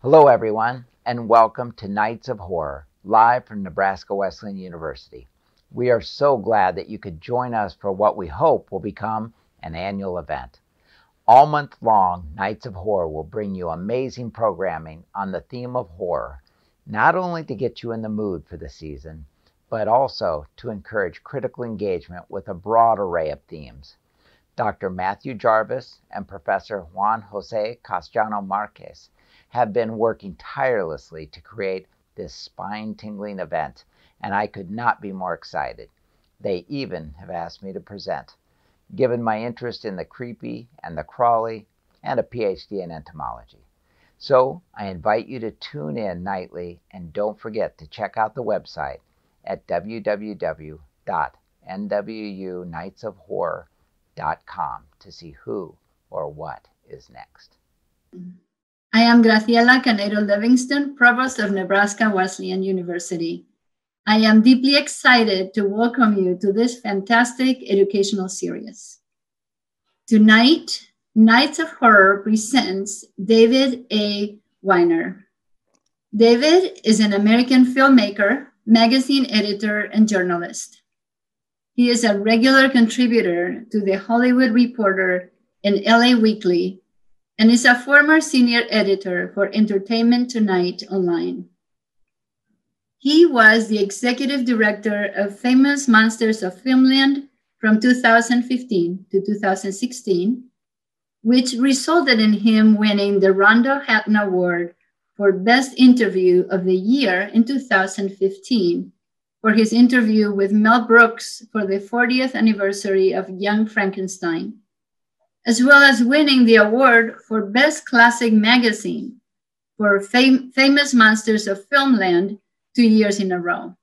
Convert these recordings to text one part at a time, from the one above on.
Hello, everyone, and welcome to Nights of Horror, live from Nebraska Wesleyan University. We are so glad that you could join us for what we hope will become an annual event. All month long, Nights of Horror will bring you amazing programming on the theme of horror, not only to get you in the mood for the season, but also to encourage critical engagement with a broad array of themes. Dr. Matthew Jarvis and Professor Juan Jose Castaño-Márquez have been working tirelessly to create this spine tingling event, and I could not be more excited. They even have asked me to present, given my interest in the creepy and the crawly, and a PhD in entomology. So I invite you to tune in nightly and don't forget to check out the website at www.nwunightsofhorror.com to see who or what is next. I am Graciela Caneiro Livingston, Provost of Nebraska Wesleyan University. I am deeply excited to welcome you to this fantastic educational series. Tonight, Nights of Horror presents David A. Weiner. David is an American filmmaker, magazine editor, and journalist. He is a regular contributor to The Hollywood Reporter and LA Weekly and is a former senior editor for Entertainment Tonight Online. He was the executive director of Famous Monsters of Filmland from 2015 to 2016, which resulted in him winning the Rondo Hatton Award for Best Interview of the Year in 2015 for his interview with Mel Brooks for the 40th anniversary of Young Frankenstein as well as winning the award for Best Classic Magazine for fam- Famous Monsters of Filmland two years in a row.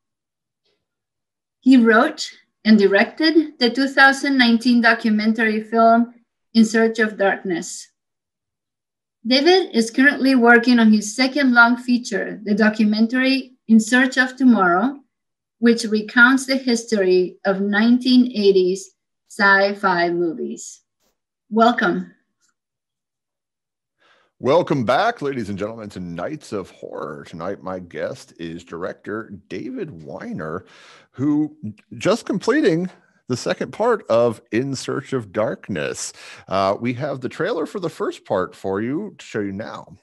He wrote and directed the 2019 documentary film In Search of Darkness. David is currently working on his second long feature, the documentary In Search of Tomorrow, which recounts the history of 1980s sci fi movies. Welcome. Welcome back, ladies and gentlemen, to Nights of Horror. Tonight, my guest is director David Weiner, who just completing the second part of In Search of Darkness. Uh, we have the trailer for the first part for you to show you now.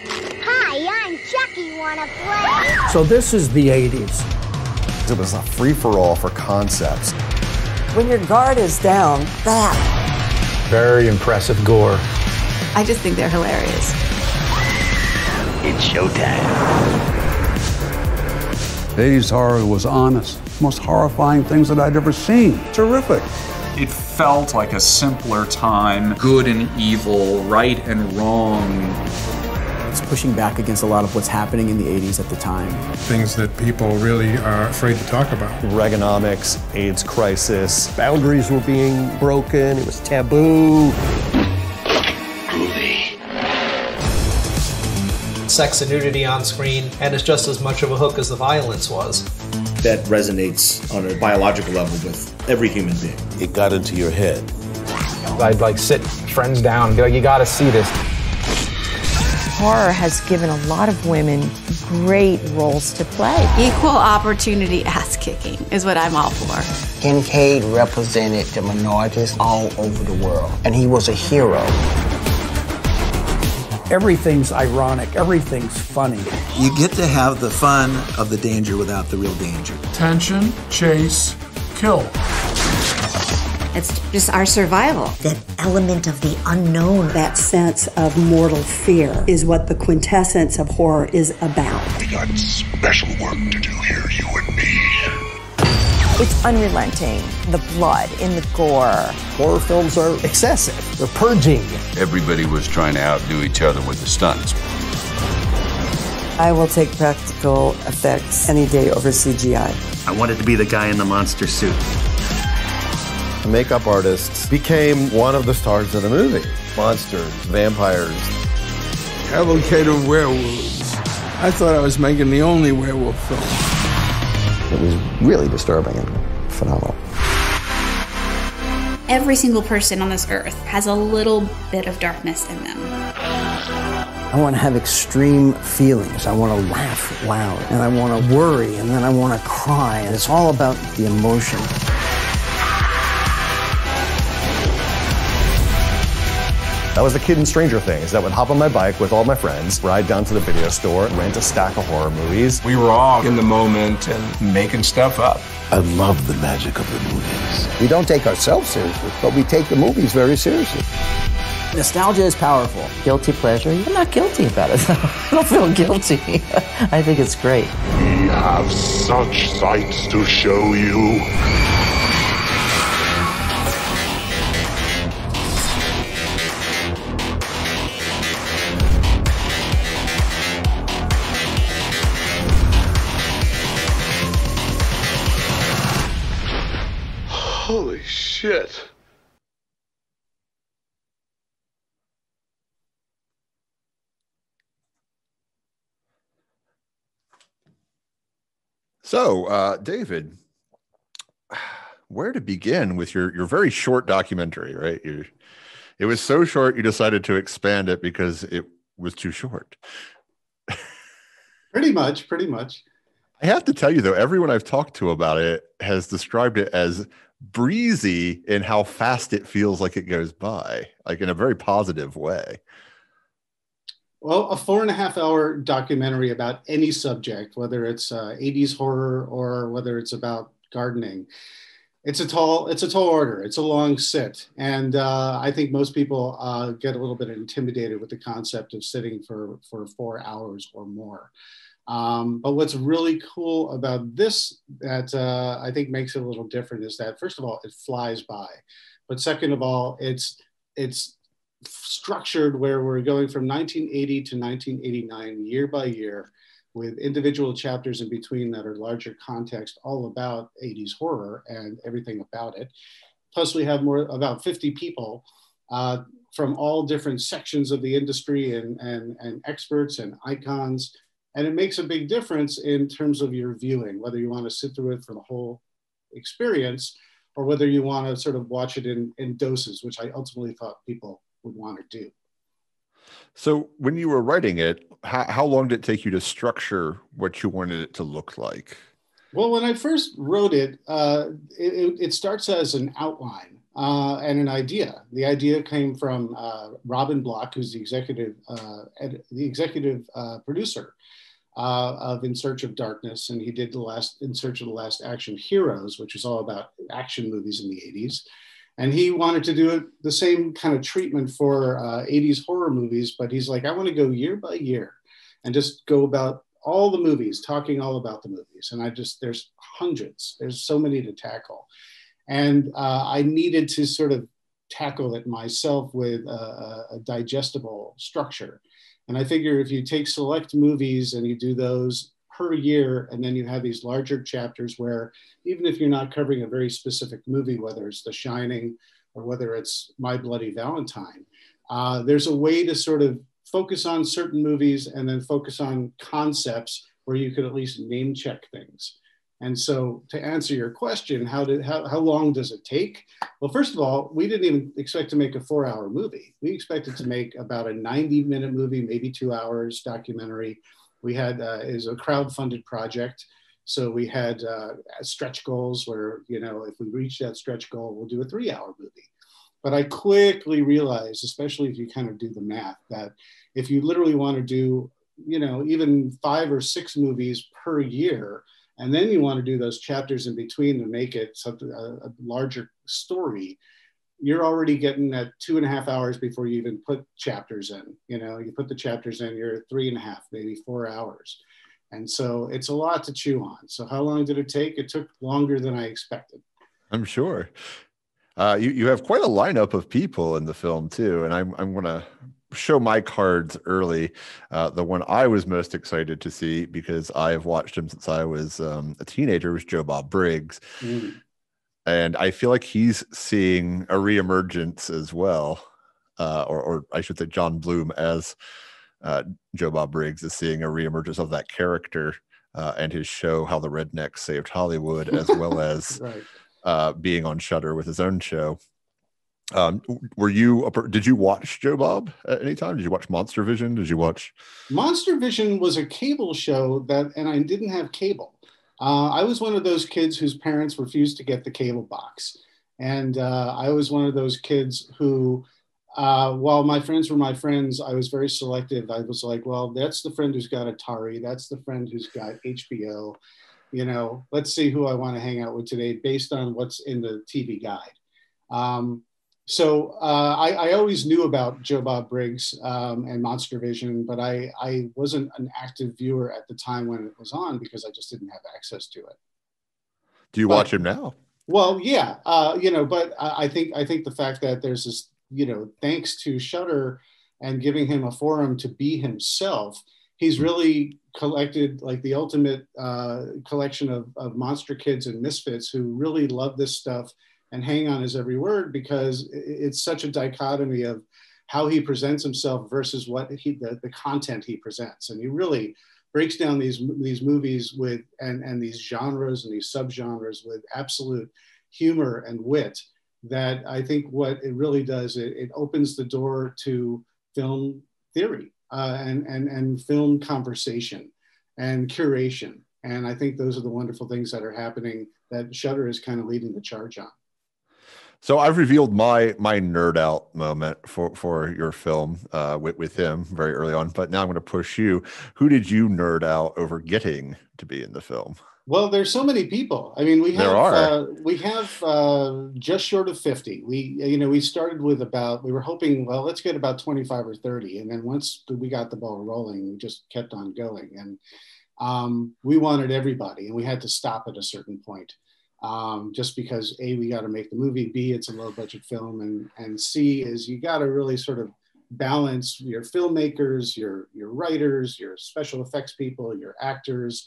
Hi, I'm Chucky. Wanna play? So this is the 80s. It was a free for all for concepts. When your guard is down, that. Very impressive gore. I just think they're hilarious. It's showtime. 80s horror was honest. Most horrifying things that I'd ever seen. Terrific. It felt like a simpler time. Good and evil, right and wrong. It's pushing back against a lot of what's happening in the 80s at the time. Things that people really are afraid to talk about. Reaganomics, AIDS crisis. Boundaries were being broken. It was taboo. Groovy. Sex and nudity on screen, and it's just as much of a hook as the violence was. That resonates on a biological level with every human being. It got into your head. I'd like sit friends down and be like, you gotta see this horror has given a lot of women great roles to play. Equal opportunity ass kicking is what I'm all for. Kincaid represented the minorities all over the world, and he was a hero. Everything's ironic, everything's funny. You get to have the fun of the danger without the real danger. Tension, chase, kill. It's just our survival. That element of the unknown. That sense of mortal fear is what the quintessence of horror is about. We got special work to do here, you and me. It's unrelenting. The blood in the gore. Horror films are excessive. They're purging. Everybody was trying to outdo each other with the stunts. I will take practical effects any day over CGI. I wanted to be the guy in the monster suit. The makeup artists, became one of the stars of the movie. Monsters, vampires. Cavalcade of werewolves. I thought I was making the only werewolf film. It was really disturbing and phenomenal. Every single person on this earth has a little bit of darkness in them. I want to have extreme feelings. I want to laugh loud, and I want to worry, and then I want to cry. And it's all about the emotion. That was the kid in Stranger Things that would hop on my bike with all my friends, ride down to the video store, rent a stack of horror movies. We were all in the moment and making stuff up. I love the magic of the movies. We don't take ourselves seriously, but we take the movies very seriously. Nostalgia is powerful. Guilty pleasure? I'm not guilty about it. I don't feel guilty. I think it's great. We have such sights to show you. So, uh, David, where to begin with your your very short documentary? Right, you it was so short you decided to expand it because it was too short. pretty much, pretty much. I have to tell you though, everyone I've talked to about it has described it as breezy in how fast it feels like it goes by, like in a very positive way. Well, a four and a half hour documentary about any subject, whether it's uh, 80s horror or whether it's about gardening, it's a tall it's a tall order. It's a long sit, and uh, I think most people uh, get a little bit intimidated with the concept of sitting for for four hours or more. Um, but what's really cool about this that uh, I think makes it a little different is that first of all, it flies by, but second of all, it's it's structured where we're going from 1980 to 1989 year by year with individual chapters in between that are larger context all about 80s horror and everything about it. Plus we have more about 50 people uh, from all different sections of the industry and, and, and experts and icons. And it makes a big difference in terms of your viewing whether you want to sit through it for the whole experience or whether you want to sort of watch it in, in doses which i ultimately thought people would want to do. So, when you were writing it, how, how long did it take you to structure what you wanted it to look like? Well, when I first wrote it, uh, it, it, starts as an outline uh, and an idea. The idea came from uh, Robin Block, who's the executive uh, ed- the executive uh, producer uh, of In Search of Darkness, and he did the last In Search of the Last Action Heroes, which was all about action movies in the '80s. And he wanted to do the same kind of treatment for uh, 80s horror movies, but he's like, I want to go year by year and just go about all the movies, talking all about the movies. And I just, there's hundreds, there's so many to tackle. And uh, I needed to sort of tackle it myself with a, a digestible structure. And I figure if you take select movies and you do those per year. And then you have these larger chapters where even if you're not covering a very specific movie, whether it's The Shining or whether it's My Bloody Valentine, uh, there's a way to sort of focus on certain movies and then focus on concepts where you could at least name check things. And so to answer your question, how did how, how long does it take? Well, first of all, we didn't even expect to make a four hour movie. We expected to make about a 90 minute movie, maybe two hours documentary we had uh, is a crowd-funded project. So we had uh, stretch goals where, you know, if we reach that stretch goal, we'll do a three hour movie. But I quickly realized, especially if you kind of do the math, that if you literally want to do, you know, even five or six movies per year, and then you want to do those chapters in between to make it something, a, a larger story, you're already getting at two and a half hours before you even put chapters in. You know, you put the chapters in, you're three and a half, maybe four hours. And so it's a lot to chew on. So how long did it take? It took longer than I expected. I'm sure. Uh, you, you have quite a lineup of people in the film too. And I'm, I'm going to show my cards early. Uh, the one I was most excited to see because I have watched him since I was um, a teenager was Joe Bob Briggs. Mm and I feel like he's seeing a reemergence as well, uh, or, or I should say, John Bloom as uh, Joe Bob Briggs is seeing a reemergence of that character uh, and his show "How the Rednecks Saved Hollywood," as well as right. Uh, being on Shudder with his own show. Um, were you? A, did you watch Joe Bob at any time? Did you watch Monster Vision? Did you watch? Monster Vision was a cable show that, and I didn't have cable. Uh, I was one of those kids whose parents refused to get the cable box, and uh, I was one of those kids who, uh, while my friends were my friends, I was very selective. I was like, well, that's the friend who's got Atari. That's the friend who's got HBO. You know, let's see who I want to hang out with today based on what's in the TV guide. Um, so uh, I, I, always knew about Joe Bob Briggs um, and Monster Vision, but I, I wasn't an active viewer at the time when it was on because I just didn't have access to it. Do you but, watch him now? Well, yeah, uh, you know, but I, I think I think the fact that there's this, you know, thanks to Shudder and giving him a forum to be himself, he's really collected like the ultimate uh, collection of, of monster kids and misfits who really love this stuff and hang on his every word because it's such a dichotomy of how he presents himself versus what he the, the content he presents and he really breaks down these these movies with and and these genres and these subgenres with absolute humor and wit that I think what it really does it, it opens the door to film theory uh, and and and film conversation and curation and I think those are the wonderful things that are happening that shudder is kind of leading the charge on. So I've revealed my my nerd out moment for for your film uh, with with him very early on, but now I'm going to push you. Who did you nerd out over getting to be in the film? Well, there's so many people. I mean, we have there are. Uh, we have uh, just short of 50. We you know we started with about we were hoping well let's get about 25 or 30, and then once we got the ball rolling, we just kept on going, and um, we wanted everybody, and we had to stop at a certain point um, just because a we got to make the movie b it's a low budget film and and c is you got to really sort of balance your filmmakers your your writers your special effects people your actors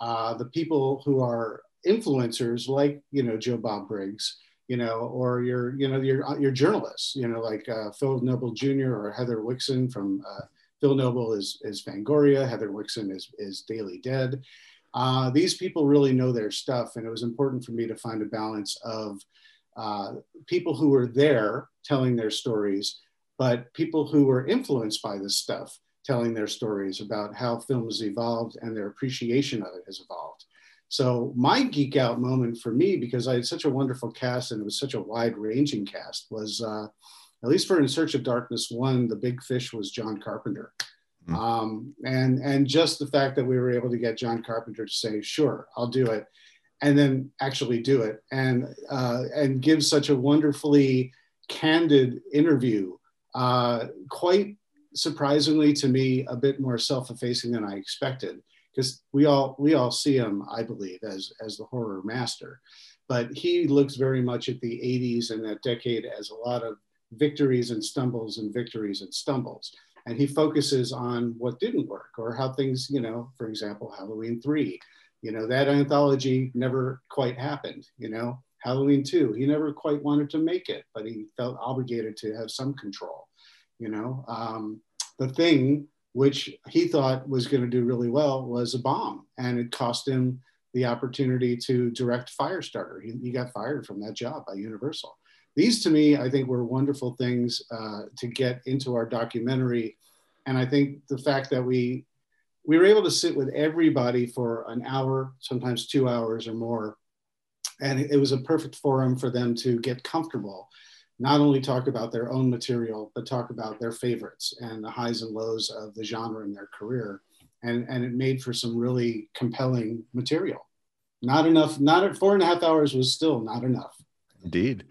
uh, the people who are influencers like you know joe bob briggs you know or your you know your your journalists you know like uh, phil nobile jr or heather wixson from uh, phil nobile is is fangoria heather wixson is is daily dead uh, these people really know their stuff, and it was important for me to find a balance of uh, people who were there telling their stories, but people who were influenced by this stuff telling their stories about how film has evolved and their appreciation of it has evolved. So my geek out moment for me, because I had such a wonderful cast and it was such a wide ranging cast, was uh, at least for In Search of Darkness one, the big fish was John Carpenter. Mm. Um, and and just the fact that we were able to get John Carpenter to say, "Sure, I'll do it," and then actually do it, and uh, and give such a wonderfully candid interview, uh, quite surprisingly to me, a bit more self-effacing than I expected, because we all we all see him, I believe, as as the horror master, but he looks very much at the '80s and that decade as a lot of victories and stumbles and victories and stumbles and he focuses on what didn't work or how things, you know, for example, Halloween 3, you know, that anthology never quite happened, you know, Halloween 2, he never quite wanted to make it, but he felt obligated to have some control, you know. Um, the thing which he thought was going to do really well was a bomb, and it cost him the opportunity to direct Firestarter. He, he got fired from that job by Universal these to me, I think were wonderful things uh, to get into our documentary. And I think the fact that we we were able to sit with everybody for an hour, sometimes two hours or more, and it was a perfect forum for them to get comfortable, not only talk about their own material, but talk about their favorites and the highs and lows of the genre in their career. And, and it made for some really compelling material. Not enough, not at four and a half hours was still not enough. Indeed.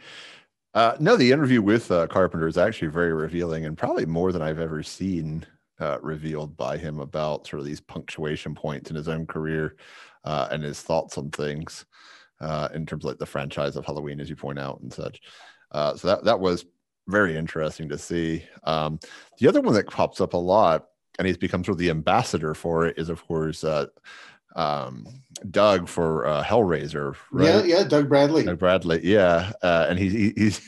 Uh, no, the interview with uh, Carpenter is actually very revealing and probably more than I've ever seen uh, revealed by him about sort of these punctuation points in his own career uh, and his thoughts on things uh, in terms of like the franchise of Halloween, as you point out, and such. Uh, so that that was very interesting to see. Um, the other one that pops up a lot, and he's become sort of the ambassador for it, is of course um, Doug for uh, Hellraiser. Right? Yeah, yeah, Doug Bradley. Doug Bradley, yeah, uh, and he's he, he's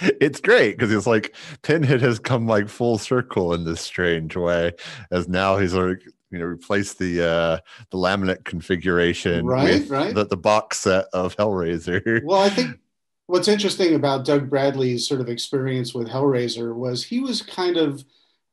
it's great because it's like Pinhead has come like full circle in this strange way, as now he's like you know replaced the uh the lament configuration right, right. The, the box set of Hellraiser. Well, I think what's interesting about Doug Bradley's sort of experience with Hellraiser was he was kind of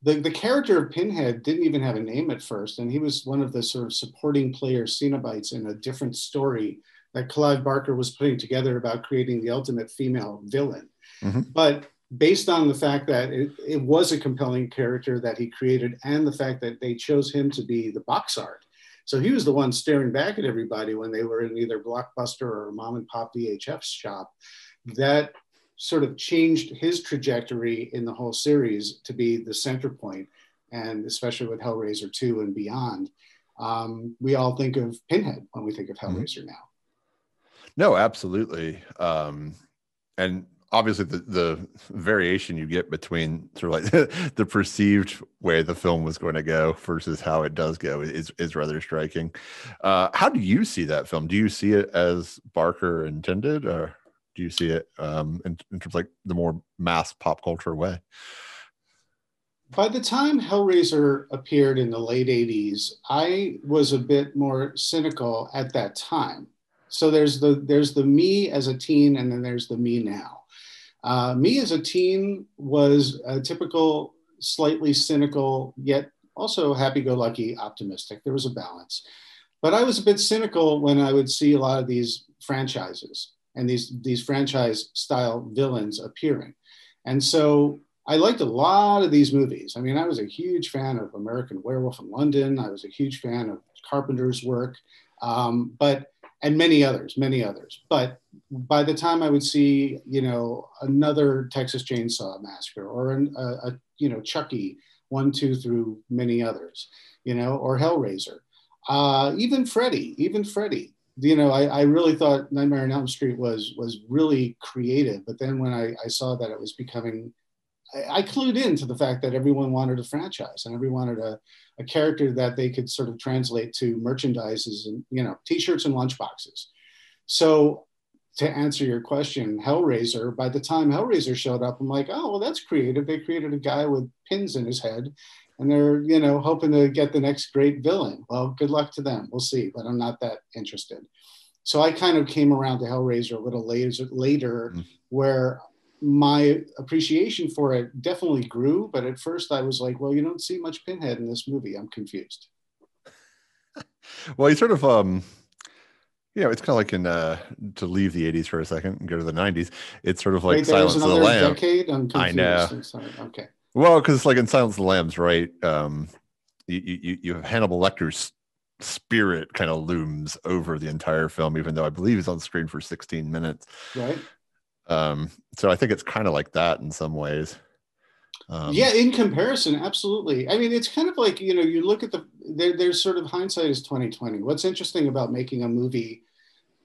the, the character of Pinhead didn't even have a name at first, and he was one of the sort of supporting player Cenobites in a different story that Clive Barker was putting together about creating the ultimate female villain. Mm-hmm. But based on the fact that it, it, was a compelling character that he created and the fact that they chose him to be the box art. So he was the one staring back at everybody when they were in either Blockbuster or mom and pop VHS shop that sort of changed his trajectory in the whole series to be the center point, and especially with Hellraiser 2 and beyond. Um, we all think of Pinhead when we think of mm-hmm. Hellraiser mm-hmm. now. No, absolutely. Um, and obviously the, the variation you get between sort of like the perceived way the film was going to go versus how it does go is, is rather striking. Uh, how do you see that film? Do you see it as Barker intended or? Do you see it um, in, in terms of like the more mass pop culture way? By the time Hellraiser appeared in the late 80s, I was a bit more cynical at that time. So there's the there's the me as a teen, and then there's the me now. Uh, me as a teen was a typical, slightly cynical, yet also happy-go-lucky, optimistic. There was a balance, but I was a bit cynical when I would see a lot of these franchises and these these franchise style villains appearing. And so I liked a lot of these movies. I mean, I was a huge fan of American Werewolf in London. I was a huge fan of Carpenter's work, um, but and many others, many others. But by the time I would see, you know, another Texas Chainsaw Massacre or an, a, a, you know Chucky one, two through many others, you know, or Hellraiser, uh, even Freddy, even Freddy you know, I, I, really thought Nightmare on Elm Street was was really creative, but then when I, I saw that it was becoming, I, I, clued in to the fact that everyone wanted a franchise and everyone wanted a, a character that they could sort of translate to merchandises and you know t-shirts and lunchboxes. So to answer your question, Hellraiser. By the time Hellraiser showed up, I'm like, oh well, that's creative. They created a guy with pins in his head and they're you know hoping to get the next great villain. Well, good luck to them. We'll see, but I'm not that interested. So I kind of came around to Hellraiser a little later, later mm. where my appreciation for it definitely grew. But at first, I was like, well, you don't see much Pinhead in this movie. I'm confused. well, you sort of um you know, it's kind of like in uh, to leave the '80s for a second and go to the '90s. It's sort of like Wait, Silence of the Lambs. I know. Okay. Well, because it's like in Silence of the Lambs, right? Um, you, you you have Hannibal Lecter's spirit kind of looms over the entire film, even though I believe he's on screen for 16 minutes. Right. Um, so I think it's kind of like that in some ways. Um, yeah, in comparison, absolutely. I mean, it's kind of like you know, you look at the there, there's sort of hindsight is 2020. What's interesting about making a movie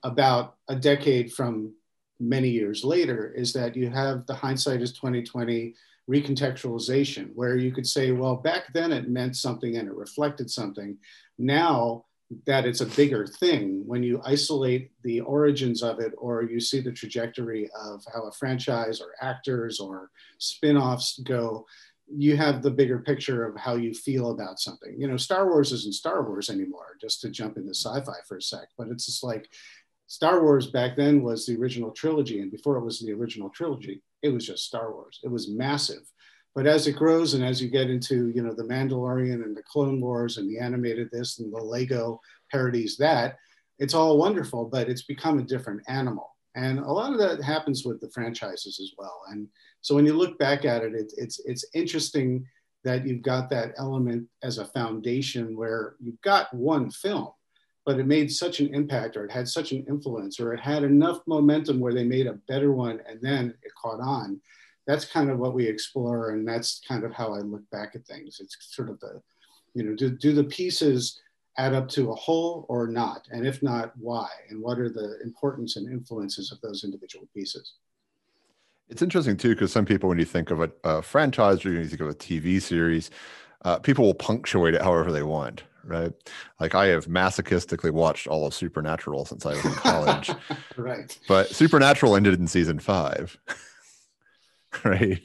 about a decade from many years later is that you have the hindsight is 2020 recontextualization, where you could say, well, back then it meant something and it reflected something. Now that it's a bigger thing, when you isolate the origins of it or you see the trajectory of how a franchise or actors or spin offs go, you have the bigger picture of how you feel about something. You know, Star Wars isn't Star Wars anymore, just to jump into sci fi for a sec, but it's just like Star Wars back then was the original trilogy, and before it was the original trilogy, it was just Star Wars. It was massive. But as it grows and as you get into, you know, the Mandalorian and the Clone Wars and the animated this and the Lego parodies that, it's all wonderful, but it's become a different animal. And a lot of that happens with the franchises as well. And so when you look back at it, it it's it's interesting that you've got that element as a foundation where you've got one film but it made such an impact or it had such an influence or it had enough momentum where they made a better one and then it caught on. That's kind of what we explore and that's kind of how i look back at things. It's sort of the you know do, do the pieces add up to a whole or not? And if not why? And what are the importance and influences of those individual pieces? It's interesting too because some people when you think of a, a franchise or you think of a tv series uh, people will punctuate it however they want right? Like I have masochistically watched all of Supernatural since I was in college. right. But Supernatural ended in season five. right.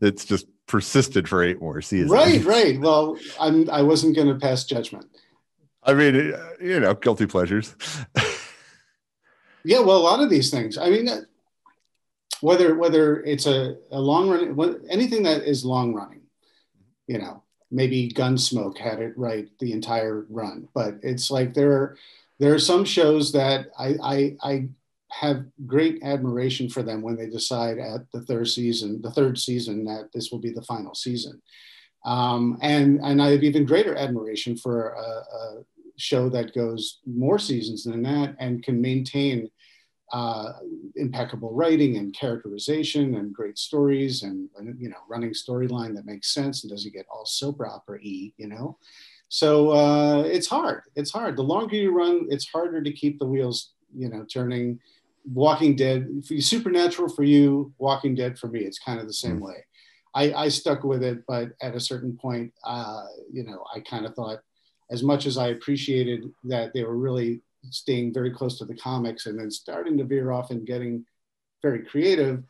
It's just persisted for eight more seasons. Right, right. Well, I'm I wasn't going to pass judgment. I mean, uh, you know, guilty pleasures. yeah, well, a lot of these things. I mean, uh, whether whether it's a, a long run anything that is long running you know maybe gunsmoke had it right the entire run but it's like there are there are some shows that i i, I have great admiration for them when they decide at the third season the third season that this will be the final season. Um, and and i have even greater admiration for a, a show that goes more seasons than that and can maintain uh, impeccable writing and characterization and great stories and, and you know running storyline that makes sense and doesn't get all soap opera y you know? So uh, it's hard. It's hard. The longer you run it's harder to keep the wheels you know turning. Walking dead supernatural for you walking dead for me it's kind of the same mm. way. I, I stuck with it but at a certain point uh, you know i kind of thought as much as i appreciated that they were really staying very close to the comics and then starting to veer off and getting very creative.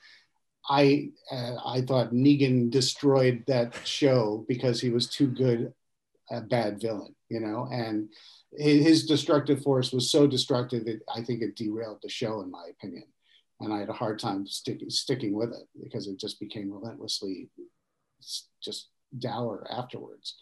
I uh, I thought Negan destroyed that show because he was too good a bad villain, you know, and his destructive force was so destructive that I think it derailed the show, in my opinion. And I had a hard time sticking sticking with it because it just became relentlessly just dour afterwards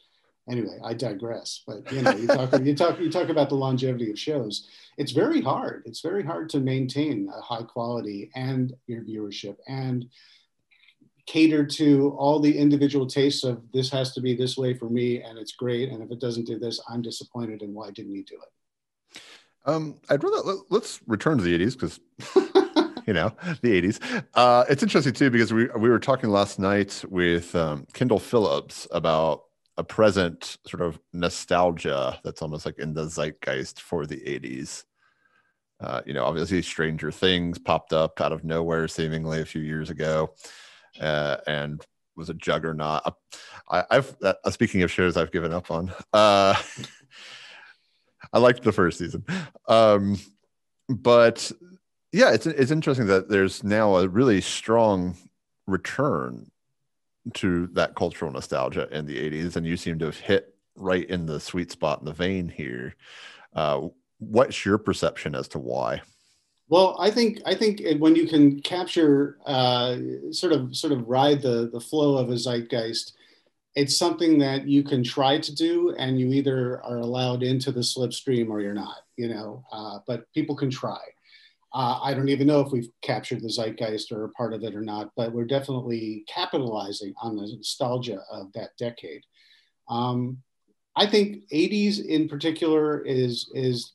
anyway, I digress. But you know, you talk you talk you talk about the longevity of shows. It's very hard. It's very hard to maintain a high quality and your viewership and cater to all the individual tastes of this has to be this way for me and it's great and if it doesn't do this i'm disappointed and why didn't he do it um, i'd rather let's return to the 80s because you know the 80s uh, it's interesting too because we, we were talking last night with um, kendall phillips about a present sort of nostalgia that's almost like in the zeitgeist for the 80s. Uh, you know, obviously, Stranger Things popped up out of nowhere seemingly a few years ago, uh, and was a juggernaut. I, have uh, speaking of shows I've given up on. Uh, I liked the first season, um, but yeah, it's it's interesting that there's now a really strong return to that cultural nostalgia in the 80s and you seem to have hit right in the sweet spot in the vein here. Uh, what's your perception as to why? Well i think i think when you can capture uh, sort of sort of ride the the flow of a zeitgeist it's something that you can try to do and you either are allowed into the slipstream or you're not you know uh, but people can try uh, I don't even know if we've captured the zeitgeist or a part of it or not, but we're definitely capitalizing on the nostalgia of that decade. Um, I think 80s in particular is is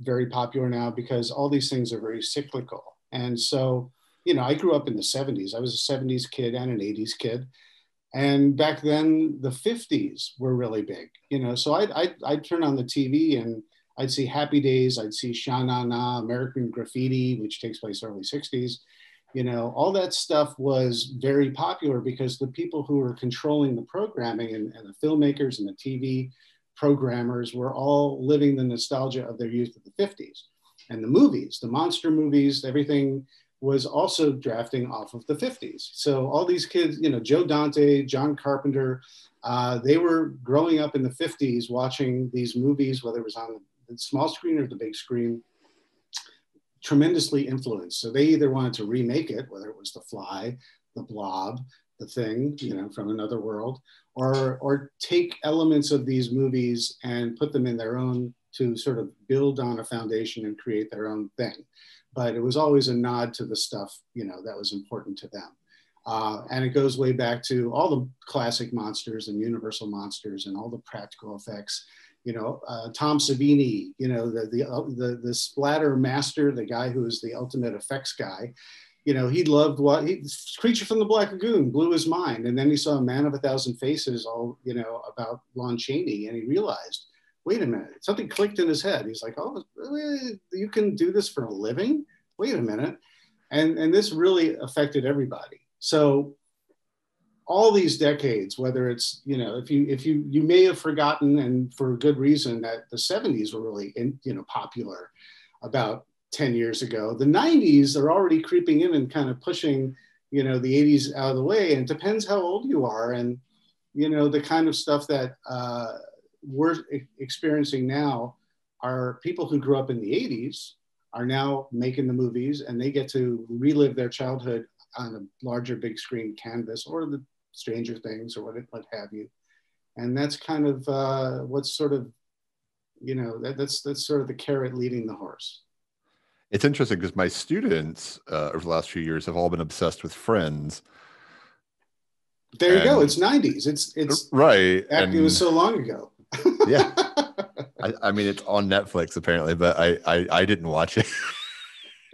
very popular now because all these things are very cyclical. And so, you know, I grew up in the 70s. I was a 70s kid and an 80s kid. And back then, the 50s were really big, you know. So I'd, I'd, I'd turn on the TV and I'd see Happy Days, I'd see Sha Na Na, American Graffiti, which takes place early 60s. You know, all that stuff was very popular because the people who were controlling the programming and, and the filmmakers and the TV programmers were all living the nostalgia of their youth of the 50s. And the movies, the monster movies, everything was also drafting off of the 50s. So all these kids, you know, Joe Dante, John Carpenter, uh, they were growing up in the 50s watching these movies, whether it was on the small screen or the big screen, tremendously influenced. So they either wanted to remake it, whether it was The Fly, The Blob, The Thing, you know, from another world, or or take elements of these movies and put them in their own to sort of build on a foundation and create their own thing. But it was always a nod to the stuff, you know, that was important to them. Uh, and it goes way back to all the classic monsters and universal monsters and all the practical effects you know, uh, Tom Savini, you know, the, the, uh, the, the splatter master, the guy who is the ultimate effects guy, you know, he loved what he, Creature from the Black Lagoon blew his mind. And then he saw a Man of a Thousand Faces, all, you know, about Lon Chaney. And he realized, wait a minute, something clicked in his head. He's like, oh, you can do this for a living? Wait a minute. And, and this really affected everybody. So all these decades whether it's you know if you if you you may have forgotten and for good reason that the 70s were really in, you know popular about 10 years ago. The 90s are already creeping in and kind of pushing you know the 80s out of the way and it depends how old you are and you know the kind of stuff that uh, we're experiencing now are people who grew up in the 80s are now making the movies and they get to relive their childhood on a larger big screen canvas or the Stranger Things or what, what have you. And that's kind of uh, what's sort of, you know, that, that's that's sort of the carrot leading the horse. It's interesting because my students uh, over the last few years have all been obsessed with Friends. There you and, go. It's '90s. It's it's right. And, it was so long ago. yeah. I, I, mean, it's on Netflix apparently, but I I, I didn't watch it.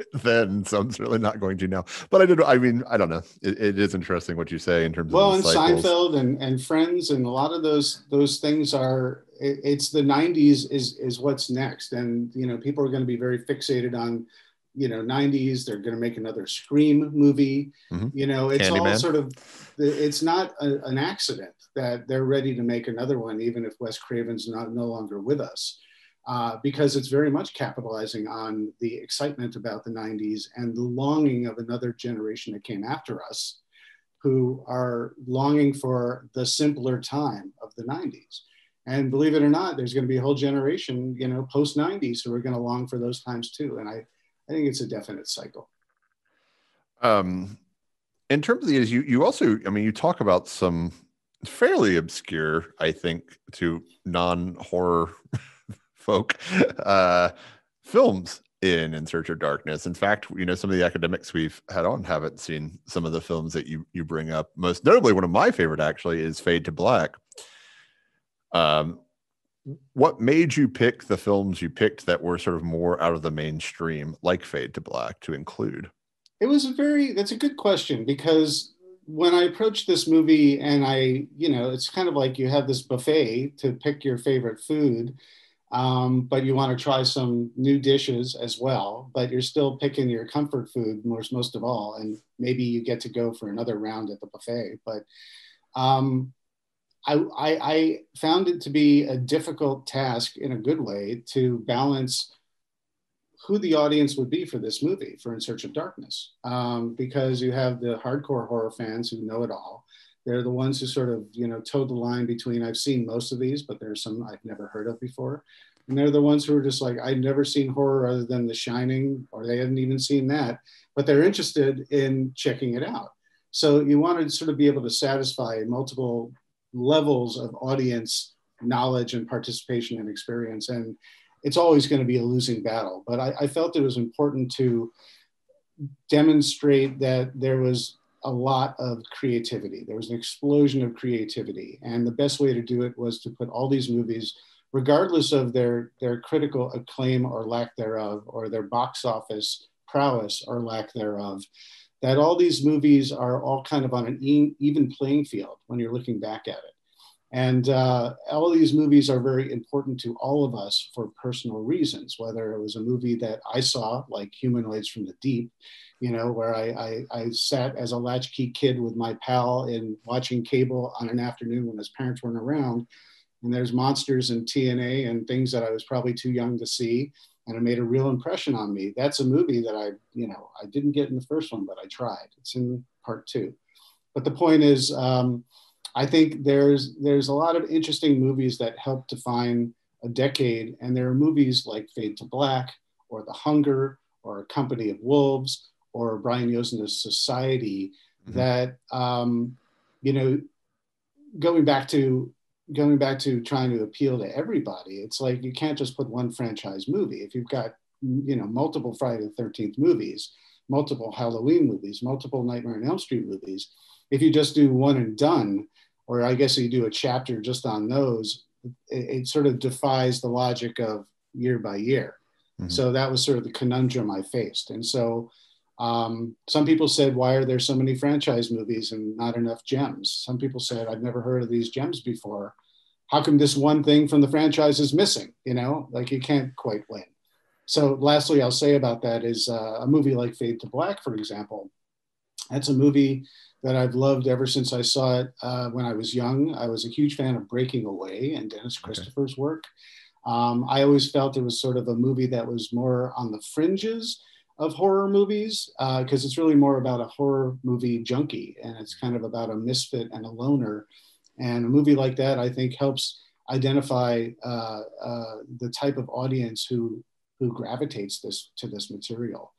then, so I'm certainly not going to now. But I did. I mean, I don't know. It, it is interesting what you say in terms well, of well, and Seinfeld and, and Friends and a lot of those those things are. It, it's the '90s is is what's next, and you know people are going to be very fixated on you know 90s they're going to make another scream movie mm-hmm. you know it's Candyman. all sort of it's not a, an accident that they're ready to make another one even if wes craven's not no longer with us uh, because it's very much capitalizing on the excitement about the 90s and the longing of another generation that came after us who are longing for the simpler time of the 90s. And believe it or not, there's going to be a whole generation, you know, post 90s who are going to long for those times too. And I, I think it's a definite cycle. Um, in terms of these, you, you also, I mean, you talk about some fairly obscure, I think, to non horror folk uh, films in In Search of Darkness. In fact, you know, some of the academics we've had on haven't seen some of the films that you you bring up. Most notably, one of my favorite actually is Fade to Black. Um, what made you pick the films you picked that were sort of more out of the mainstream, like Fade to Black, to include? It was a very that's a good question because when I approached this movie and I, you know, it's kind of like you have this buffet to pick your favorite food um, but you want to try some new dishes as well. But you're still picking your comfort food most most of all, and maybe you get to go for another round at the buffet. But um, I, I, I found it to be a difficult task in a good way to balance who the audience would be for this movie for In Search of Darkness, um, because you have the hardcore horror fans who know it all. They're the ones who sort of, you know, toe the line between I've seen most of these, but there's some I've never heard of before. And they're the ones who are just like, I've never seen horror other than The Shining, or they haven't even seen that, but they're interested in checking it out. So you want to sort of be able to satisfy multiple levels of audience knowledge and participation and experience. And it's always going to be a losing battle. But I, I felt it was important to demonstrate that there was a lot of creativity. There was an explosion of creativity. And the best way to do it was to put all these movies, regardless of their, their critical acclaim or lack thereof, or their box office prowess or lack thereof, that all these movies are all kind of on an even playing field when you're looking back at it. And uh, all these movies are very important to all of us for personal reasons, whether it was a movie that I saw, like Humanoids from the Deep, you know, where I, I, I, sat as a latchkey kid with my pal and watching cable on an afternoon when his parents weren't around. And there's monsters and TNA and things that I was probably too young to see. And it made a real impression on me. That's a movie that I, you know, I didn't get in the first one, but I tried. It's in part two. But the point is, um, I think there's there's a lot of interesting movies that help define a decade. And there are movies like Fade to Black or The Hunger or A Company of Wolves or Brian Yuzna's Society mm-hmm. that um, you know going back to going back to trying to appeal to everybody it's like you can't just put one franchise movie if you've got you know multiple friday the 13th movies multiple halloween movies multiple nightmare on elm street movies if you just do one and done or i guess you do a chapter just on those it, it sort of defies the logic of year by year mm-hmm. so that was sort of the conundrum i faced and so um, some people said, why are there so many franchise movies and not enough gems? Some people said, I've never heard of these gems before. How come this one thing from the franchise is missing? You know, like you can't quite win. So, lastly, I'll say about that is uh, a movie like Fade to Black, for example. That's a movie that I've loved ever since I saw it uh, when I was young. I was a huge fan of Breaking Away and Dennis Christopher's okay. work. Um, I always felt it was sort of a movie that was more on the fringes of horror movies because uh, it's really more about a horror movie junkie and it's kind of about a misfit and a loner. And a movie like that, I think, helps identify uh, uh, the type of audience who who gravitates this to this material.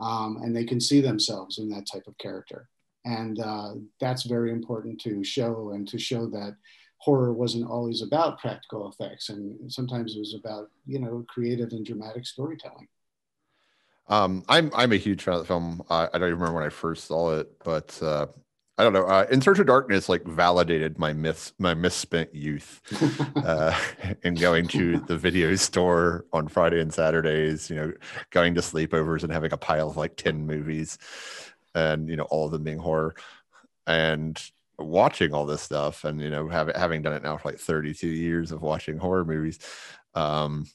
um, and they can see themselves in that type of character. And uh, that's very important to show and to show that horror wasn't always about practical effects and sometimes it was about you know creative and dramatic storytelling um, I'm I'm a huge fan of the film. I, I don't even remember when I first saw it, but uh, I don't know. Uh, in Search of Darkness like validated my myths, my misspent youth, uh, in going to the video store on Friday and Saturdays. You know, going to sleepovers and having a pile of like ten movies, and you know all of them being horror, and watching all this stuff, and you know having having done it now for like thirty two years of watching horror movies. Um,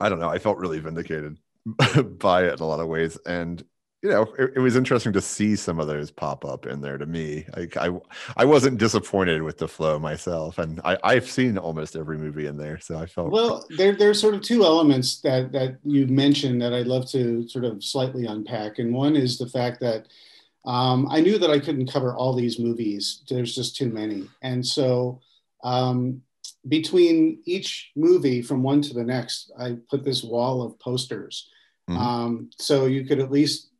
I don't know. I felt really vindicated by it in a lot of ways. And you know, it, it, was interesting to see some of those pop up in there to me. Like I, I wasn't disappointed with the flow myself, and I, I've seen almost every movie in there, so I felt well. There, there's sort of two elements that that you mentioned that I'd love to sort of slightly unpack, and one is the fact that um, I knew that I couldn't cover all these movies. There's just too many, and so um, between each movie from one to the next, I put this wall of posters Mm-hmm. Um, so you could at least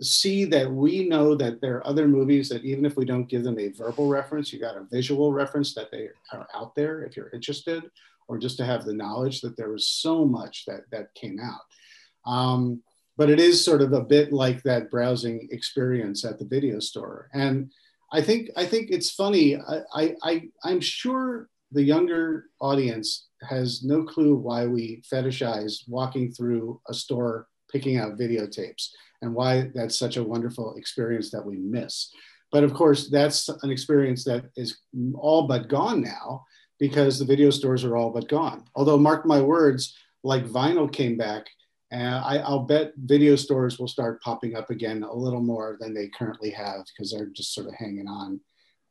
see that we know that there are other movies that even if we don't give them a verbal reference, you got a visual reference that they are out there if you're interested, or just to have the knowledge that there was so much that that came out. Um, but it is sort of a bit like that browsing experience at the video store, and I think I think it's funny. I, I, I I'm sure the younger audience has no clue why we fetishize walking through a store picking out videotapes and why that's such a wonderful experience that we miss. But of course, that's an experience that is all but gone now because the video stores are all but gone. Although, mark my words, like vinyl came back, and I, will bet video stores will start popping up again a little more than they currently have because they're just sort of hanging on.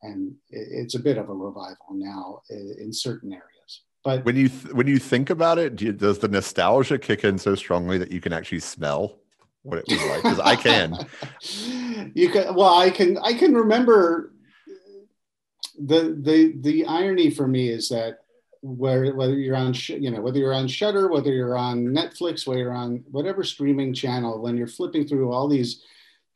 And it's a bit of a revival now in certain areas. But when you th- when you think about it, do you, does the nostalgia kick in so strongly that you can actually smell what it was like? Because I can. you can. Well, I can. I can remember. The the the irony for me is that where whether you're on you know whether you're on Shudder, whether you're on Netflix, whether you're on whatever streaming channel, when you're flipping through all these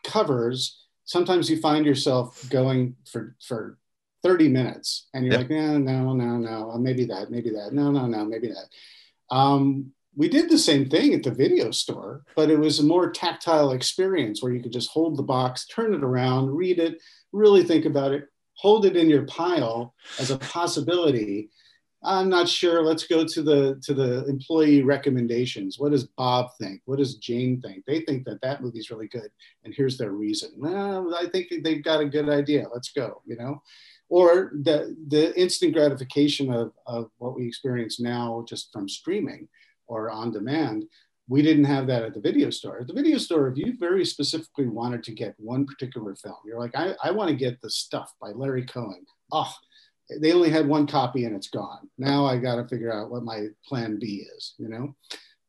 covers, sometimes you find yourself going for for 30 minutes and you're like, no, no, no, no, maybe that, maybe that, no, no, no, maybe that. Um, we did the same thing at the video store, but it was a more tactile experience where you could just hold the box, turn it around, read it, really think about it, hold it in your pile as a possibility. I'm not sure. Let's go to the to the employee recommendations. What does Bob think? What does Jane think? They think that that movie's really good, and here's their reason. Well, I think they've got a good idea. Let's go. You know, or the, the instant gratification of, of what we experience now just from streaming or on demand we didn't have that at the video store. At the video store if you very specifically wanted to get one particular film. You're like i, I want to get the stuff by larry cohen. Oh they only had one copy and it's gone. Now i got to figure out what my plan b is you know?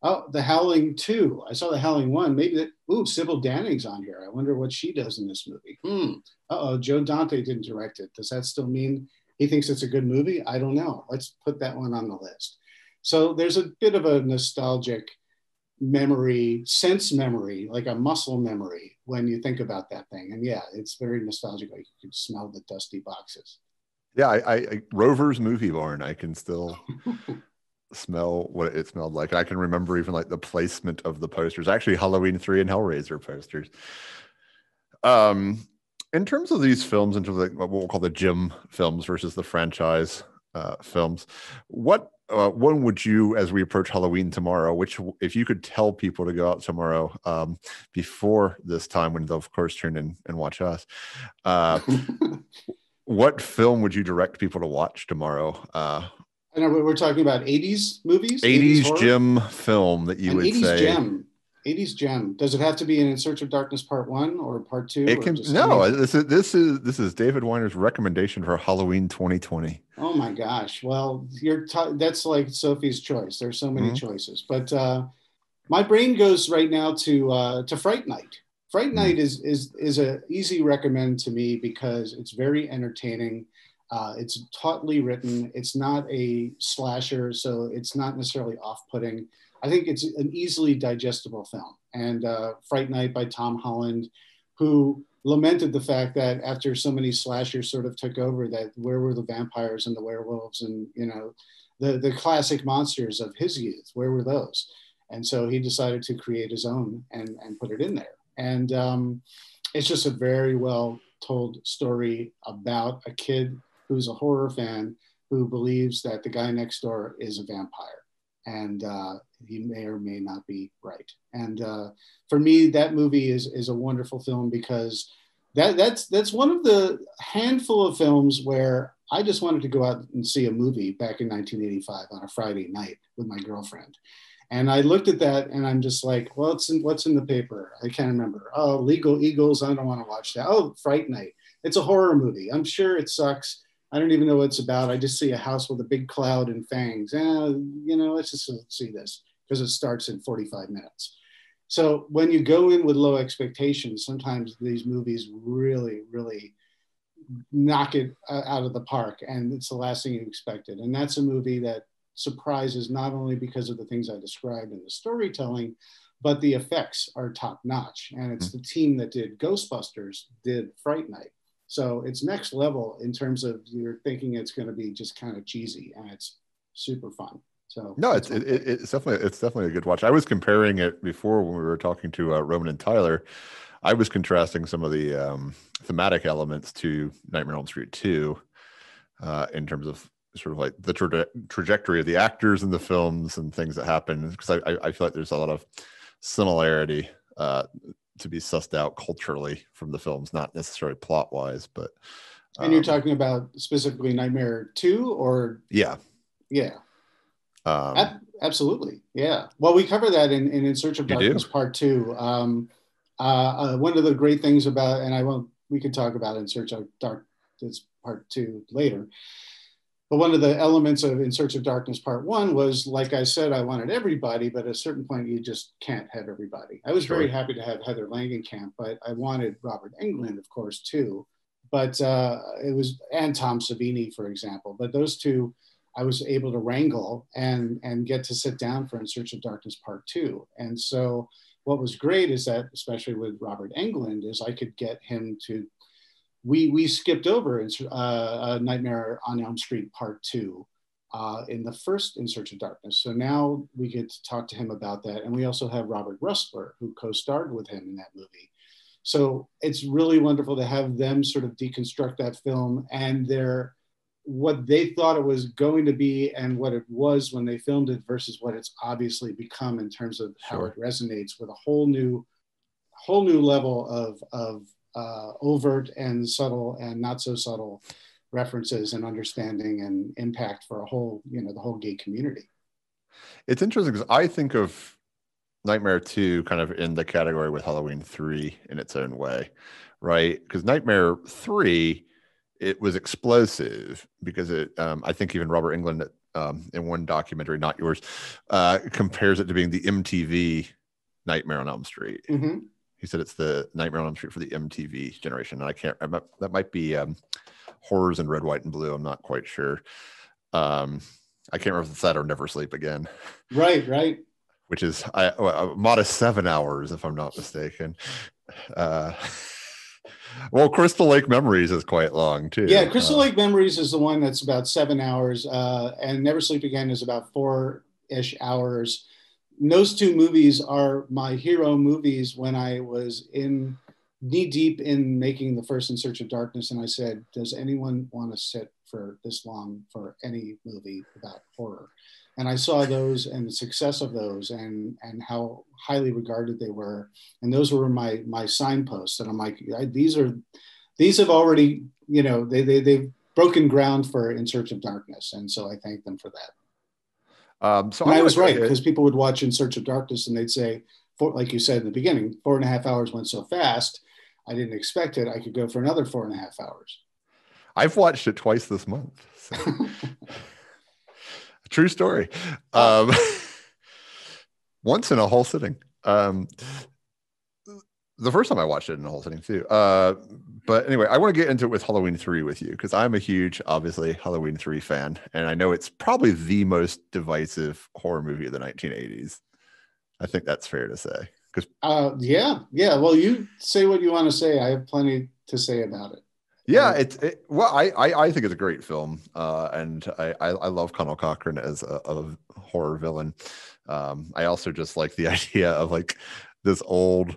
Oh the howling 2 i saw the howling 1 maybe that ooh sybil danning's on here. I wonder what she does in this movie. Hmm. Uh oh, Joe Dante didn't direct it. Does that still mean he thinks it's a good movie? I don't know. Let's put that one on the list. So there's a bit of a nostalgic memory, sense memory, like a muscle memory when you think about that thing. And yeah, it's very nostalgic. Like you can smell the dusty boxes. Yeah, I, I Rover's Movie Barn. I can still smell what it smelled like. I can remember even like the placement of the posters. Actually, Halloween three and Hellraiser posters. Um, in terms of these films, into the, what we'll call the gym films versus the franchise uh, films, what uh, one would you, as we approach Halloween tomorrow, which if you could tell people to go out tomorrow um, before this time, when they'll of course turn in and watch us, uh, what film would you direct people to watch tomorrow? Uh, I know we're talking about 80s movies, 80s, 80s gym film that you would 80s say. Gem 80s gem. Does it have to be in, in Search of Darkness Part One or Part Two? It can no. This is this is this is David Weiner's recommendation for Halloween 2020. Oh my gosh! Well, you're t- that's like Sophie's choice. There's so many mm-hmm. choices, but uh, my brain goes right now to uh, to Fright Night. Fright mm-hmm. Night is is is a easy recommend to me because it's very entertaining. Uh, it's tautly written. It's not a slasher, so it's not necessarily off-putting. I think it's an easily digestible film. and uh, Fright Night by Tom Holland, who lamented the fact that after so many slashers sort of took over, that where were the vampires and the werewolves and you know the the classic monsters of his youth? Where were those? And so he decided to create his own and and put it in there. And um, it's just a very well told story about a kid who's a horror fan who believes that the guy next door is a vampire and uh, he may or may not be right. And uh, for me, that movie is is a wonderful film because that that's that's one of the handful of films where I just wanted to go out and see a movie back in 1985 on a Friday night with my girlfriend. And I looked at that and I'm just like, well, it's in, what's in the paper? I can't remember. Oh, Legal Eagles. I don't want to watch that. Oh, Fright Night. It's a horror movie. I'm sure it sucks. I don't even know what it's about. I just see a house with a big cloud and fangs. And, you know, let's just see this because it starts in 45 minutes. So when you go in with low expectations, sometimes these movies really, really knock it uh, out of the park and it's the last thing you expected. And that's a movie that surprises not only because of the things I described in the storytelling, but the effects are top notch. And it's mm-hmm. the team that did Ghostbusters did Fright Night. So it's next level in terms of you're thinking it's going to be just kind of cheesy and it's super fun. So no, it's it, it's definitely it's definitely a good watch. I was comparing it before when we were talking to uh, Roman and Tyler. I was contrasting some of the um, thematic elements to Nightmare on Elm Street 2 uh, in terms of sort of like the tra- trajectory of the actors in the films and things that happen because I, I, feel like there's a lot of similarity uh, to be sussed out culturally from the films, not necessarily plot wise, but. Um, and you're um, talking about specifically Nightmare Two, or yeah, yeah, um, Ab- absolutely, yeah. Well, we cover that in, in In Search of Darkness Part Two. Um, uh, uh, one of the great things about, and I won't, we can talk about In Search of Darkness Part Two later but one of the elements of In Search of Darkness Part One was, like I said, I wanted everybody, but at a certain point, you just can't have everybody. I was sure. very happy to have Heather Langenkamp, but I wanted Robert Englund, of course, too. But uh, it was, and Tom Savini, for example. But those two, I was able to wrangle and and get to sit down for In Search of Darkness Part Two. And so, what was great is that, especially with Robert Englund, is I could get him to we we skipped over uh, Nightmare on Elm Street Part Two uh, in the first In Search of Darkness. So now we get to talk to him about that, and we also have Robert Rusler who co-starred with him in that movie. So it's really wonderful to have them sort of deconstruct that film and their what they thought it was going to be and what it was when they filmed it versus what it's obviously become in terms of how sure. it resonates with a whole new whole new level of of uh, overt and subtle and not so subtle references and understanding and impact for a whole, you know, the whole gay community. It's interesting because I think of Nightmare 2 kind of in the category with Halloween 3 in its own way, right? Because Nightmare 3, it was explosive because it, um, I think even Robert Englund um, in one documentary, not yours, uh, compares it to being the MTV Nightmare on Elm Street. Mm-hmm. He said it's the Nightmare on Elm Street for the MTV generation, and I can't. That might be um, horrors in red, white, and blue. I'm not quite sure. Um, I can't remember if it's that or Never Sleep Again. Right, right. Which is I, a modest seven hours, if I'm not mistaken. Uh, well, Crystal Lake Memories is quite long too. Yeah, Crystal uh, Lake Memories is the one that's about seven hours, uh, and Never Sleep Again is about four ish hours those two movies are my hero movies when I was in knee deep in making the first In Search of Darkness, and I said, "Does anyone want to sit for this long for any movie about horror?" And I saw those and the success of those, and and how highly regarded they were, and those were my my signposts. And I'm like, these are these have already, you know, they they they've broken ground for In Search of Darkness, and so I thank them for that. Um, so I was right because people would watch In Search of Darkness and they'd say, for, like you said in the beginning, four and a half hours went so fast. I didn't expect it. I could go for another four and a half hours. I've watched it twice this month. So. True story. Um, once in a whole sitting. Um, the first time I watched it in a whole sitting too. Uh, but anyway, I want to get into it with Halloween 3 with you because I'm a huge, obviously, Halloween 3 fan. And I know it's probably the most divisive horror movie of the 1980s. I think that's fair to say. Because uh, yeah, yeah. Well, you say what you want to say. I have plenty to say about it. Yeah, it's it, well, I, I I think it's a great film, uh, and I, I, I love Conal Cochran as a, a horror villain. Um, I also just like the idea of like this old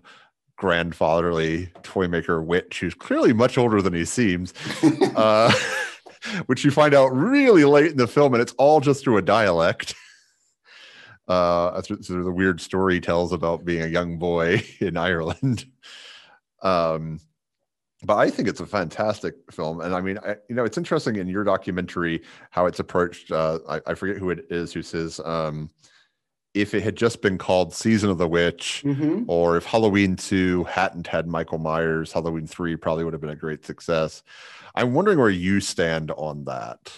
grandfatherly toy maker witch who's clearly much older than he seems, uh, which you find out really late in the film, and it's all just through a dialect. Uh, through the weird story he tells about being a young boy in Ireland. Um, but I think it's a fantastic film, and I mean, I, you know, it's interesting in your documentary how it's approached. Uh, I, I, forget who it is who says um, if it had just been called Season of the Witch, mm-hmm. or if Halloween two hadn't had Michael Myers, Halloween three probably would have been a great success. I'm wondering where you stand on that.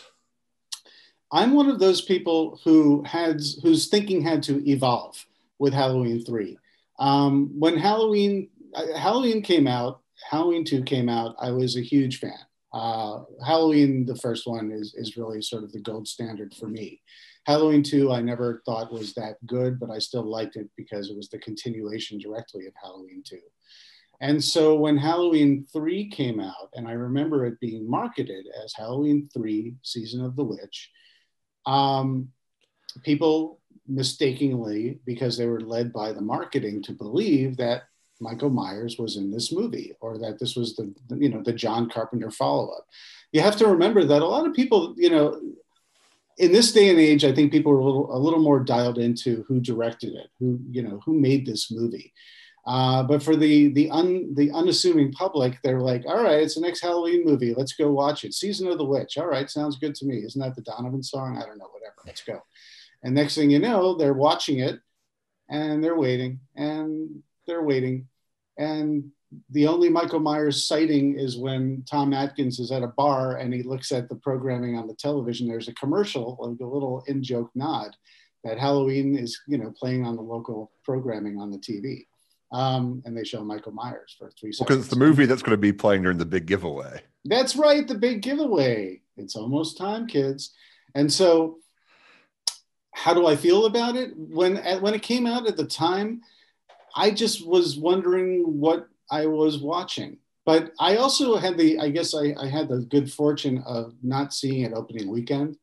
I'm one of those people who had whose thinking had to evolve with Halloween three. Um, when Halloween uh, Halloween came out, Halloween 2 came out, I was a huge fan. Uh, Halloween, the first one, is, is really sort of the gold standard for me. Halloween 2, I never thought was that good, but I still liked it because it was the continuation directly of Halloween 2. And so when Halloween 3 came out, and I remember it being marketed as Halloween 3 Season of the Witch, um, people mistakenly, because they were led by the marketing, to believe that Michael Myers was in this movie or that this was the you know the John Carpenter follow up. You have to remember that a lot of people, you know, in this day and age, I think people are a little a little more dialed into who directed it, who you know who made this movie. Uh, but for the the un the unassuming public, they're like, all right, it's the next Halloween movie. Let's go watch it. Season of the Witch. All right, sounds good to me. Isn't that the Donovan song? I don't know. Whatever. Let's go. And next thing you know, they're watching it, and they're waiting, and they're waiting. And the only Michael Myers sighting is when Tom Atkins is at a bar and he looks at the programming on the television. There's a commercial, like a little in joke nod that Halloween is, you know, playing on the local programming on the TV. Um, and they show Michael Myers for three seconds. Because it's the movie that's going to be playing during the big giveaway. That's right, the big giveaway. It's almost time, kids. And so, how do I feel about it? When when it came out at the time, I just was wondering what I was watching. But I also had the, I guess I, I had the good fortune of not seeing it opening weekend.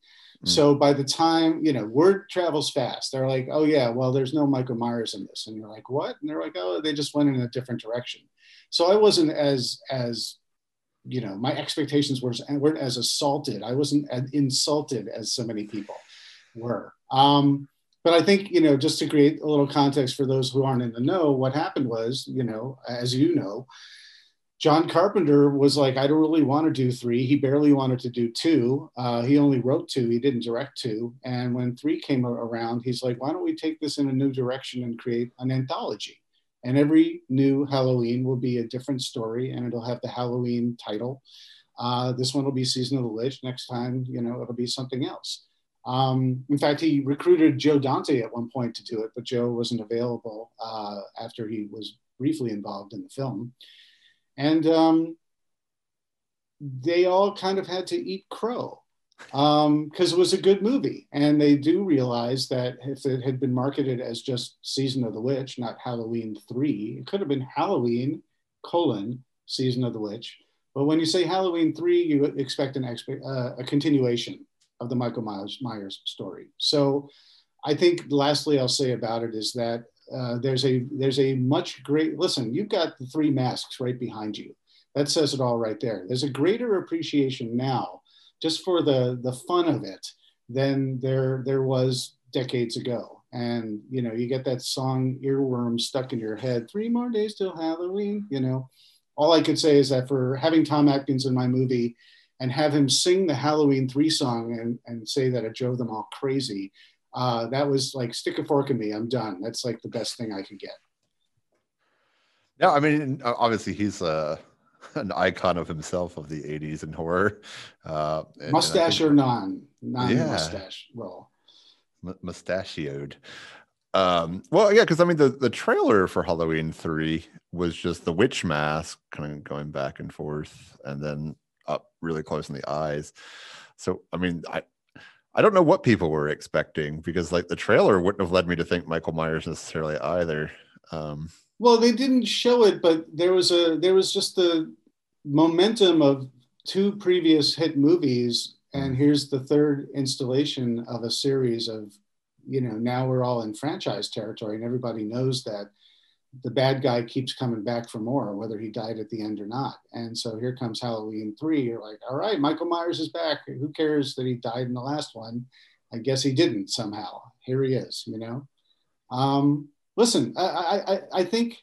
Mm. So by the time, you know, word travels fast. They're like, oh, yeah, well, there's no Michael Myers in this. And you're like, what? And they're like, oh, they just went in a different direction. So I wasn't as, as, you know, my expectations were, weren't as assaulted. I wasn't as insulted as so many people were. Um, but I think, you know, just to create a little context for those who aren't in the know, what happened was, you know, as you know, John Carpenter was like, I don't really want to do three. He barely wanted to do two. Uh, he only wrote two, he didn't direct two. And when three came around, he's like, why don't we take this in a new direction and create an anthology? And every new Halloween will be a different story and it'll have the Halloween title. Uh, this one will be Season of the Witch. Next time, you know, it'll be something else. Um, in fact, he recruited Joe Dante at one point to do it, but Joe wasn't available uh, after he was briefly involved in the film. And um, they all kind of had to eat crow because um, it was a good movie. And they do realize that if it had been marketed as just Season of the Witch, not Halloween 3, it could have been Halloween colon Season of the Witch. But when you say Halloween 3, you expect an expe- uh, a continuation of the Michael Myers, Myers story. So I think lastly I'll say about it is that uh, there's a there's a much great listen, you've got the three masks right behind you. That says it all right there. There's a greater appreciation now just for the the fun of it than there there was decades ago. And you know, you get that song earworm stuck in your head, three more days till Halloween, you know. All I could say is that for having Tom Atkins in my movie, and have him sing the Halloween three song and, and say that it drove them all crazy. Uh, that was like stick a fork in me. I'm done. That's like the best thing I could get. Yeah, I mean, obviously he's uh, an icon of himself of the '80s in horror. Uh, and, mustache and think, or non, non yeah. mustache role. M- mustachioed. Um, well, yeah, because I mean, the the trailer for Halloween three was just the witch mask kind of going back and forth, and then up really close in the eyes. So, I mean, I, I don't know what people were expecting because like the trailer wouldn't have led me to think Michael Myers necessarily either. Um, Well, they didn't show it, but there was a there was just the momentum of two previous hit movies, and here's the third installation of a series of, you know, now we're all in franchise territory, and everybody knows that the bad guy keeps coming back for more, whether he died at the end or not. And so here comes Halloween three. You're like, all right, Michael Myers is back. Who cares that he died in the last one? I guess he didn't somehow. Here he is, you know. Um, listen, I, I, I think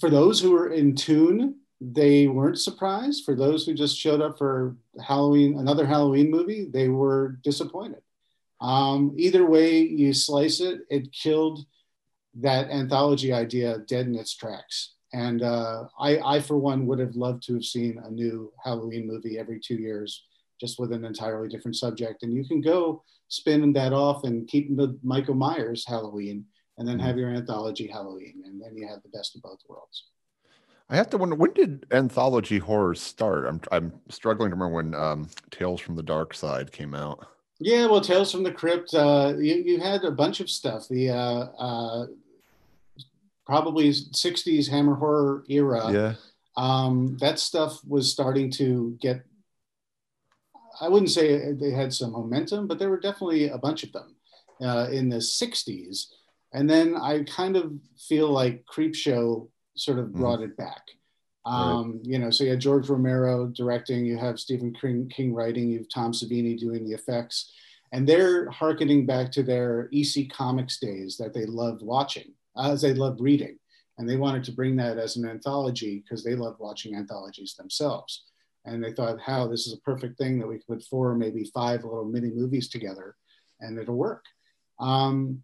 for those who were in tune, they weren't surprised. For those who just showed up for Halloween, another Halloween movie, they were disappointed. Um, either way you slice it, it killed that anthology idea dead in its tracks. And uh, I, I, for one, would have loved to have seen a new Halloween movie every two years, just with an entirely different subject. And you can go spin that off and keep the Michael Myers Halloween, and then have your anthology Halloween, and then you have the best of both worlds. I have to wonder when did anthology horror start? I'm I'm struggling to remember when um, Tales from the Dark Side came out. Yeah, well, Tales from the Crypt. Uh, you you had a bunch of stuff. The uh, uh, probably '60s Hammer horror era. Yeah. Um, that stuff was starting to get. I wouldn't say they had some momentum, but there were definitely a bunch of them uh, in the '60s. And then I kind of feel like Creepshow sort of brought mm. it back. Um, right. You know, so you had George Romero directing, you have Stephen King, King writing, you have Tom Savini doing the effects, and they're harkening back to their EC Comics days that they loved watching, as they loved reading, and they wanted to bring that as an anthology because they loved watching anthologies themselves. And they thought, how this is a perfect thing that we could put four, maybe five little mini movies together, and it'll work. Um,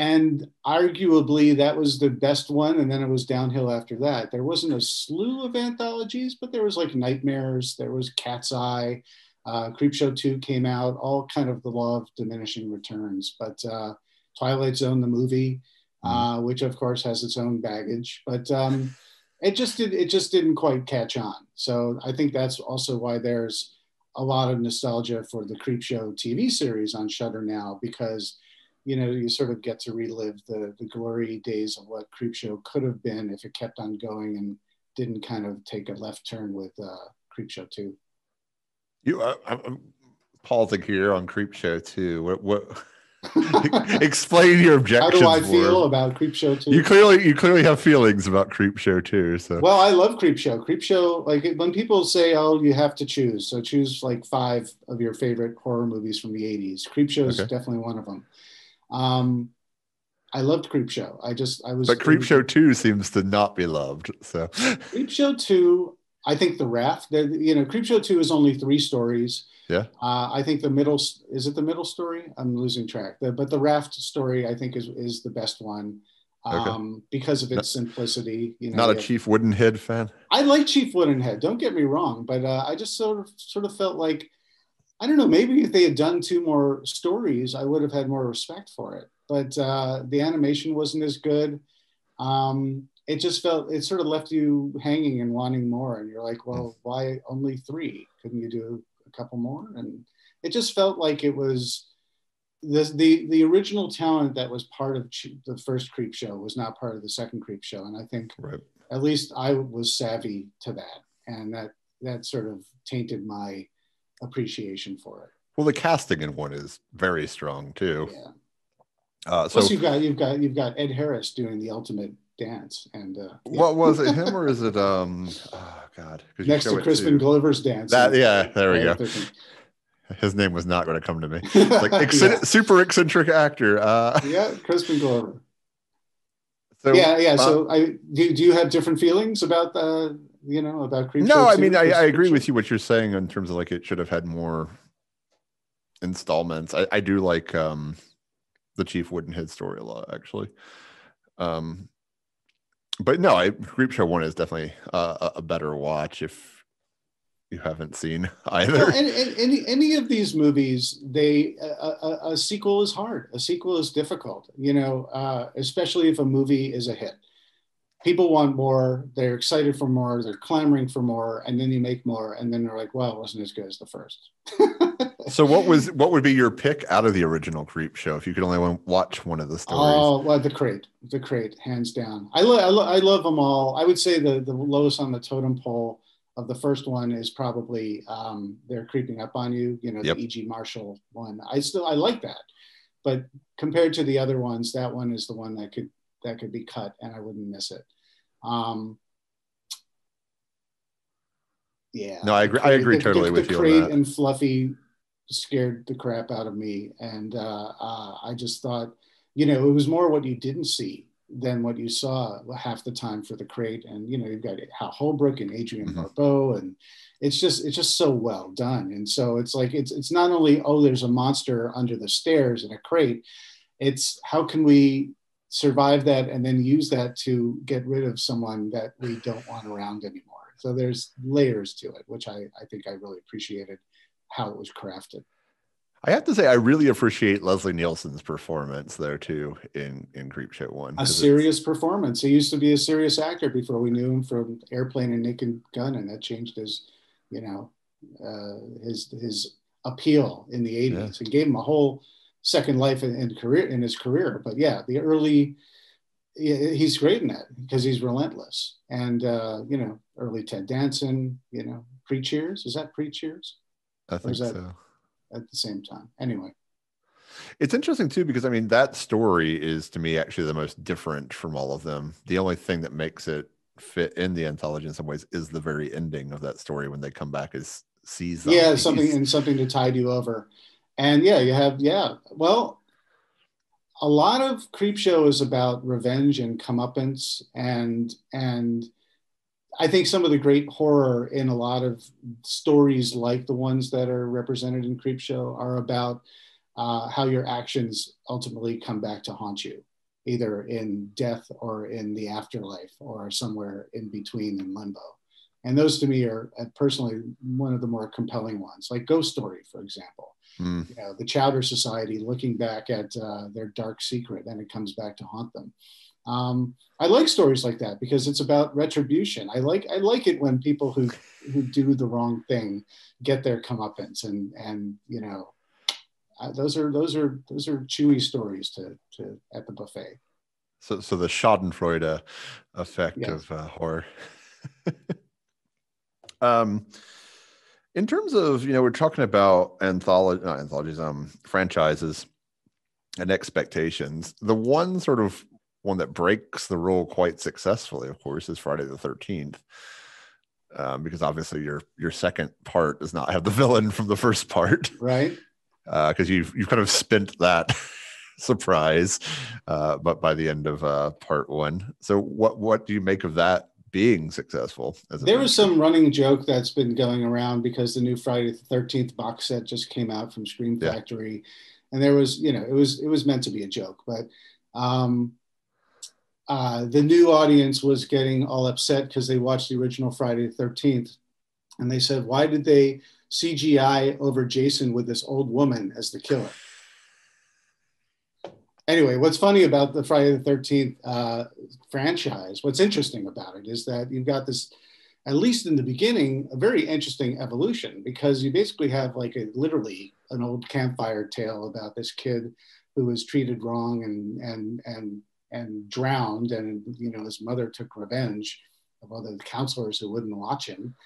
and arguably that was the best one and then it was downhill after that. There wasn't a slew of anthologies but there was like nightmares there was cat's eye uh, creepshow 2 came out all kind of the law of diminishing returns. But uh, twilight zone the movie uh, mm-hmm. which of course has its own baggage. But um, it just did it just didn't quite catch on. So i think that's also why there's a lot of nostalgia for the creepshow tv series on Shudder now because you know, you sort of get to relive the, the glory days of what Creepshow could have been if it kept on going and didn't kind of take a left turn with uh, Creepshow 2. You, uh, I'm pausing here on Creepshow 2. What, what, explain your objections. How do I feel about Creepshow 2? You clearly, you clearly have feelings about Creepshow 2. So, well, I love Creepshow. Creepshow, like when people say, "Oh, you have to choose," so choose like five of your favorite horror movies from the '80s. Creepshow is okay. definitely one of them. Um, I loved Creepshow. I just I was. But Creepshow two seems to not be loved. So Creepshow two, I think the raft. The, you know, Creepshow two is only three stories. Yeah. Uh, I think the middle is it the middle story. I'm losing track. The, but the raft story, I think, is is the best one. Um, okay. because of its simplicity. You know, not a Chief Woodenhead fan. I like Chief Woodenhead. Don't get me wrong, but uh, I just sort of sort of felt like I don't know, maybe if they had done two more stories, I would have had more respect for it. But uh, the animation wasn't as good. Um, it just felt, it sort of left you hanging and wanting more. And you're like, well, why only three? Couldn't you do a couple more? And it just felt like it was the, the, the original talent that was part of the first Creep Show was not part of the second Creep Show. And I think right. at least I was savvy to that. And that, that sort of tainted my appreciation for it. Well, the casting in one is very strong too. Yeah. Uh, so Plus you've got you've got you've got Ed Harris doing the ultimate dance, and uh, yeah. what was it? Him or is it um? Oh God! Next to Crispin Glover's dance. That yeah, there we go. His name was not going to come to me. Like yeah. super eccentric actor. Uh, yeah, Crispin Glover. So, yeah, yeah. So, uh, I do. Do you have different feelings about the you know about creep no i mean I, I agree with you what you're saying in terms of like it should have had more installments. I, I do like um the chief woodenhead story a lot actually. Um but no i creep show one is definitely uh, a better watch if you haven't seen either. Well, and, and, any any of these movies they a, a, a, sequel is hard. A sequel is difficult you know uh, especially if a movie is a hit people want more they're excited for more they're clamoring for more and then you make more and then they're like well it wasn't as good as the first so what was what would be your pick out of the original Creep Show if you could only watch one of the stories? Oh, well, the crate, the crate, hands down. I, lo- I, lo- I love them all. I would say the the lowest on the totem pole of the first one is probably um, they're creeping up on you. You know, Yep. the E.G. Marshall one. I still I like that, but compared to the other ones, that one is the one that could that could be cut, and I wouldn't miss it. Um, yeah. No, I agree- I agree totally with the you and Fluffy scared the crap out of me, and uh, uh, I just thought, you know, it was more what you didn't see than what you saw half the time for the crate. And you know, you've got Hal Holbrook and Adrian Mm-hmm. Barbeau, and it's just it's just so well done. And so it's like it's it's not only oh, there's a monster under the stairs in a crate. It's how can we survive that and then use that to get rid of someone that we don't want around anymore. So there's layers to it, which I, I think I really appreciated how it was crafted. I have to say, I really appreciate Leslie Nielsen's performance there too in in Creep Show One. A serious performance. He used to be a serious actor before we knew him from Airplane and Naked Gun, and that changed his, you know, uh, his his appeal in the '80s. It gave him a whole second life in, in career in his career. But yeah, the early yeah, he's great in that because he's relentless. And uh, you know, early Ted Danson, you know, pre Cheers. Is that pre Cheers? I think so. at the same time? Anyway. It's interesting too because I mean that story is to me actually the most different from all of them. The only thing that makes it fit in the anthology in some ways is the very ending of that story when they come back as sees yeah something and something to tide you over and yeah you have yeah. Well a lot of creep show is about revenge and comeuppance and and i think some of the great horror in a lot of stories like the ones that are represented in creep show are about uh, how your actions ultimately come back to haunt you either in death or in the afterlife or somewhere in between in limbo and those to me are uh, personally one of the more compelling ones, like Ghost Story, for example. Mm. You know, the Chowder Society looking back at uh, their dark secret, and it comes back to haunt them. Um, I like stories like that because it's about retribution. I like I like it when people who who do the wrong thing get their comeuppance, and and you know, uh, those are those are those are chewy stories to to at the buffet. So so the Schadenfreude effect Yes. of uh, horror. um in terms of you know we're talking about anthology not anthologies um franchises and expectations the one sort of one that breaks the rule quite successfully of course is friday the 13th um, because obviously your your second part does not have the villain from the first part. Right. Because you've you've kind of spent that surprise uh, but by the end of uh, part one. So what what do you make of that being successful as There was some running joke that's been going around because the new Friday the Thirteenth box set just came out from Scream Yeah. Factory, and there was, you know, it was it was meant to be a joke, but um, uh, the new audience was getting all upset because they watched the original Friday the Thirteenth, and they said, "Why did they CGI over Jason with this old woman as the killer?" Anyway, what's funny about the Friday the Thirteenth uh, franchise? What's interesting about it is that you've got this at least in the beginning, a very interesting evolution because you basically have like a literally an old campfire tale about this kid who was treated wrong and and and and drowned, and you know his mother took revenge of other counselors who wouldn't watch him.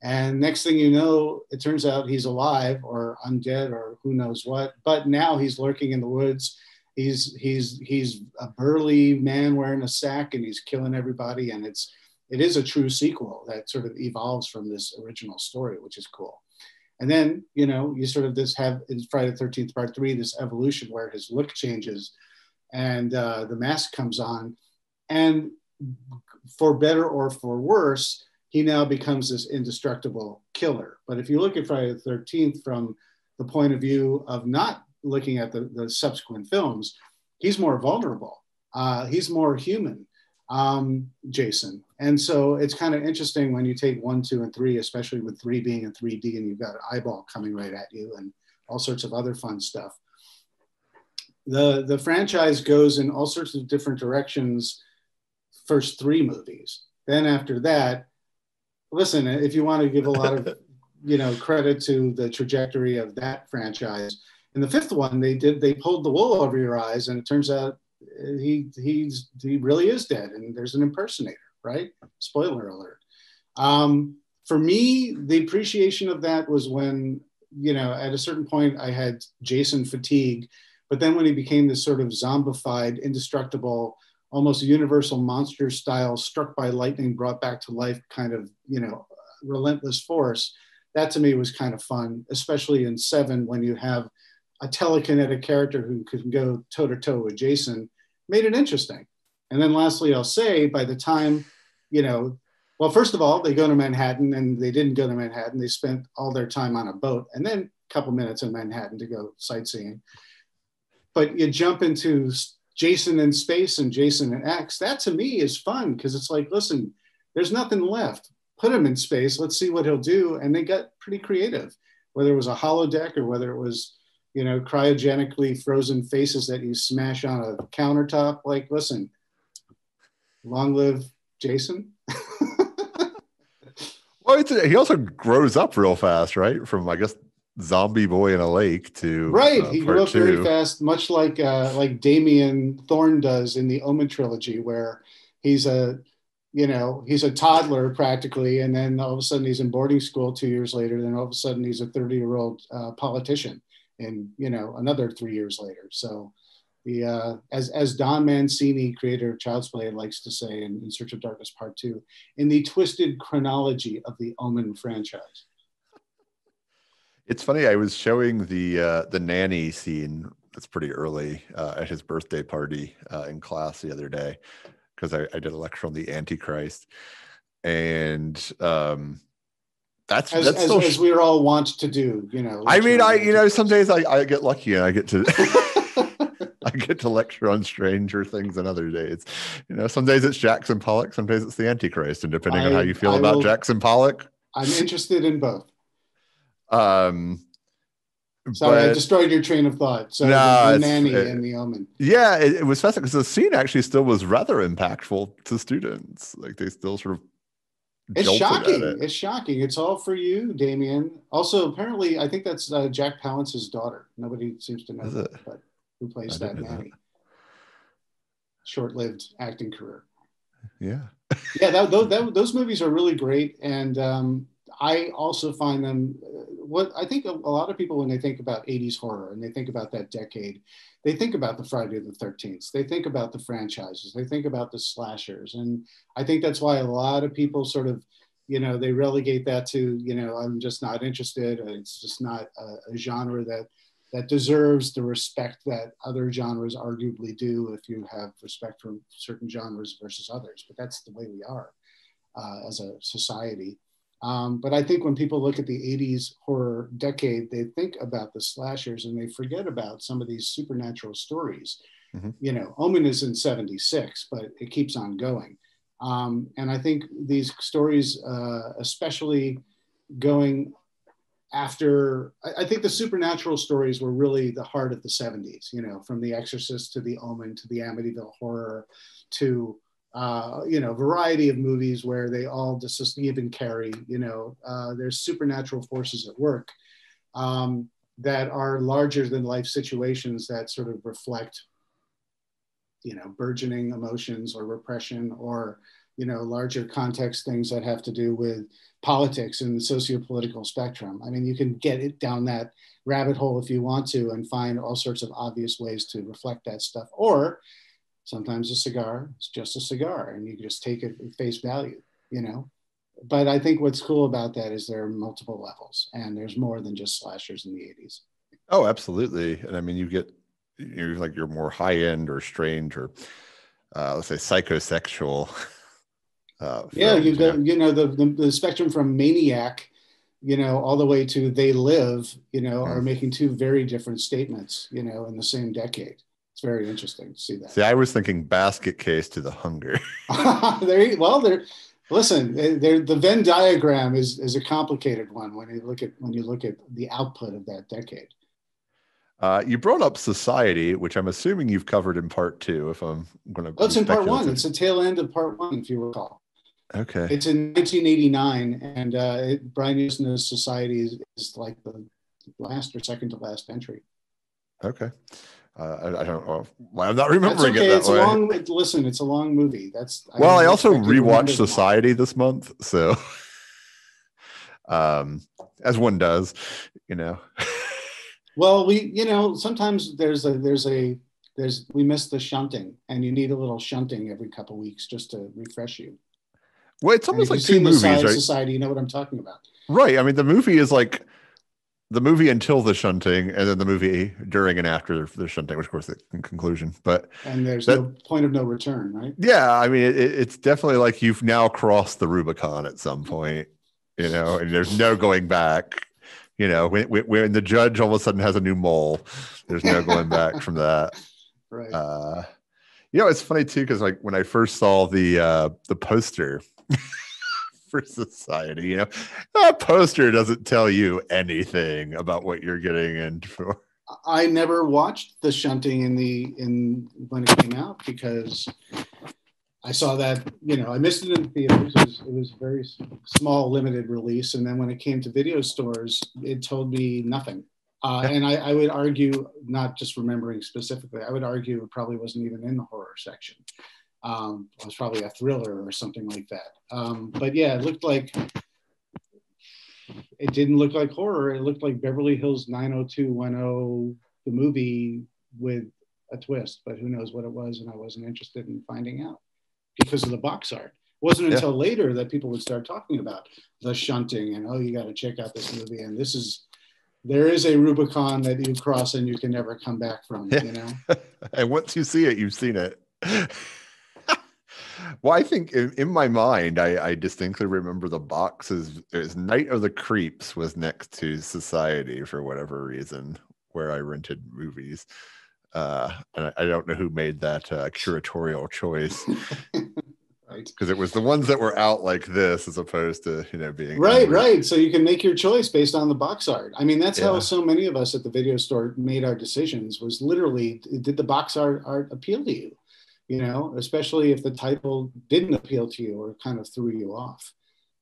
And next thing you know, it turns out he's alive or undead or who knows what. But now he's lurking in the woods. He's he's he's a burly man wearing a sack and he's killing everybody. And it's it is a true sequel that sort of evolves from this original story, which is cool. And then, you know, you sort of this have in Friday the 13th, part three, this evolution where his look changes and uh, the mask comes on. And for better or for worse, he now becomes this indestructible killer. But if you look at Friday the 13th from the point of view of not looking at the, the subsequent films, he's more vulnerable. Uh, he's more human um, Jason. And so it's kind of interesting when you take one, two, and three, especially with three being in 3D and you've got an eyeball coming right at you and all sorts of other fun stuff. The, the franchise goes in all sorts of different directions, first three movies. Then after that, listen, if you want to give a lot of you know, credit to the trajectory of that franchise. In the fifth one, they did they pulled the wool over your eyes, and it turns out he he's he really is dead, and there's an impersonator, right? Spoiler alert. Um, for me, the appreciation of that was when you know at a certain point I had Jason fatigue, but then when he became this sort of zombified, indestructible, almost universal monster style, struck by lightning, brought back to life, kind of you know relentless force. That to me was kind of fun, especially in Seven when you have a telekinetic character who can go toe to toe with Jason, made it interesting. And then lastly, I'll say by the time, you know, well, first of all, they go to Manhattan and they didn't go to Manhattan. They spent all their time on a boat and then a couple minutes in Manhattan to go sightseeing. But you jump into Jason in space and Jason in X. That to me is fun because it's like, listen, there's nothing left. Put him in space. Let's see what he'll do. And they got pretty creative, whether it was a holodeck or whether it was you know, cryogenically frozen faces that you smash on a countertop. Like, listen, long live Jason. well, he also grows up real fast, right? From I guess zombie boy in a lake to right. Uh, he grew up two. very fast, much like uh, like Damien Thorn does in the Omen trilogy, where he's a you know he's a toddler practically, and then all of a sudden he's in boarding school two years later. Then all of a sudden he's a thirty year old uh, politician and you know another three years later. So the uh, as as Don Mancini, creator of Child's Play, likes to say in, in Search of Darkness Part Two, in the twisted chronology of the Omen franchise. It's funny. I was showing the uh, the nanny scene. That's pretty early uh, at his birthday party uh, in class the other day because I, I, did a lecture on the Antichrist, and um, that's as, that's as, so as we all want to do, you know. I mean, I you know, some days I, I get lucky and I get to I get to lecture on stranger things than other days. You know, some days it's Jackson Pollock, some days it's the Antichrist, and depending I, on how you feel I about will, Jackson Pollock. I'm interested in both. Um Sorry, but, I destroyed your train of thought. So no, the, nanny it, and the omen. Yeah, it, it was fascinating because the scene actually still was rather impactful to students. Like they still sort of it's shocking. It. It's shocking. It's all for you, Damien. Also, apparently, I think that's uh, Jack Palance's daughter. Nobody seems to know that, but who plays that nanny. Short-lived acting career. Yeah. yeah, that, those, that, those movies are really great, and um, I also find them. Uh, what I think a, lot of people when they think about '80s horror and they think about that decade, they think about the Friday the 13th. They think about the franchises. They think about the slashers. And I think that's why a lot of people sort of, you know, they relegate that to, you know, I'm just not interested. It's just not a, a genre that that deserves the respect that other genres arguably do if you have respect for certain genres versus others. But that's the way we are uh, as a society. Um, but I think when people look at the 80s horror decade, they think about the slashers and they forget about some of these supernatural stories. Mm-hmm. You know, Omen is in 76, but it keeps on going. Um, and I think these stories, uh, especially going after, I, I, think the supernatural stories were really the heart of the 70s, you know, from The Exorcist to The Omen to the Amityville Horror to uh, you know, variety of movies where they all just even carry, you know, uh, there's supernatural forces at work um, that are larger than life situations that sort of reflect, you know, burgeoning emotions or repression or, you know, larger context things that have to do with politics and the socio-political spectrum. I mean, you can get it down that rabbit hole if you want to and find all sorts of obvious ways to reflect that stuff. Or Sometimes a cigar is just a cigar and you just take it at face value, you know? But I think what's cool about that is there are multiple levels and there's more than just slashers in the 80s. Oh, absolutely. And I mean, you get, you're like, you're more high end or strange or uh, let's say psychosexual. Uh, yeah, you go, you know, the, the, the spectrum from maniac you know, all the way to they live, you know, mm. are making two very different statements, you know, in the same decade very interesting to see that. See, I was thinking basket case to the hunger. there, well, there. Listen, there, the Venn diagram is is a complicated one when you look at when you look at the output of that decade. Uh, you brought up society, which I'm assuming you've covered in part two. If I'm going to, oh, it's in part one. It's the tail end of part one, if you recall. Okay. It's in 1989, and uh, it, Brian Yuzna's Society is, is like the last or second to last entry. Okay. Uh, I, I, don't know why I'm not remembering okay. it that it's way. A long, listen, it's a long movie. That's well. I, I also rewatched Society this month, so um, as one does, you know. well, we, you know, sometimes there's a there's a there's we miss the shunting, and you need a little shunting every couple weeks just to refresh you. Well, it's almost like two movies, right? Society, you know what I'm talking about, right? I mean, the movie is like the movie until the shunting, and then the movie during and after the shunting, which of course the conclusion. But and there's that, no point of no return, right? Yeah, I mean, it, it's definitely like you've now crossed the Rubicon at some point, you know, and there's no going back. You know, when, when the judge all of a sudden has a new mole, there's no going back from that. Right. Uh, you know, it's funny too because like when I first saw the uh, the poster for society. You know, that poster doesn't tell you anything about what you're getting in for. I never watched the shunting in the in when it came out because I saw that you know I missed it in theaters. It was, it was a very small, limited release, and then when it came to video stores, it told me nothing. Uh, and I, I, would argue, not just remembering specifically, I would argue it probably wasn't even in the horror section. Um, it was probably a thriller or something like that. Um, but yeah, it looked like it didn't look like horror. It looked like Beverly Hills 90210, the movie with a twist. But who knows what it was, and I wasn't interested in finding out because of the box art. It wasn't yeah. until later that people would start talking about the shunting and oh, you got to check out this movie, and this is there is a Rubicon that you cross and you can never come back from. Yeah. You know, and once you see it, you've seen it. Well, I think in, in my mind, I, I, distinctly remember the boxes. It was Night of the Creeps was next to Society for whatever reason, where I rented movies. Uh, and I, I, don't know who made that uh, curatorial choice. right. Because it was the ones that were out like this, as opposed to you know being right, right. So you can make your choice based on the box art. I mean, that's yeah. how so many of us at the video store made our decisions. Was literally, did the box art art appeal to you? You know, especially if the title didn't appeal to you or kind of threw you off.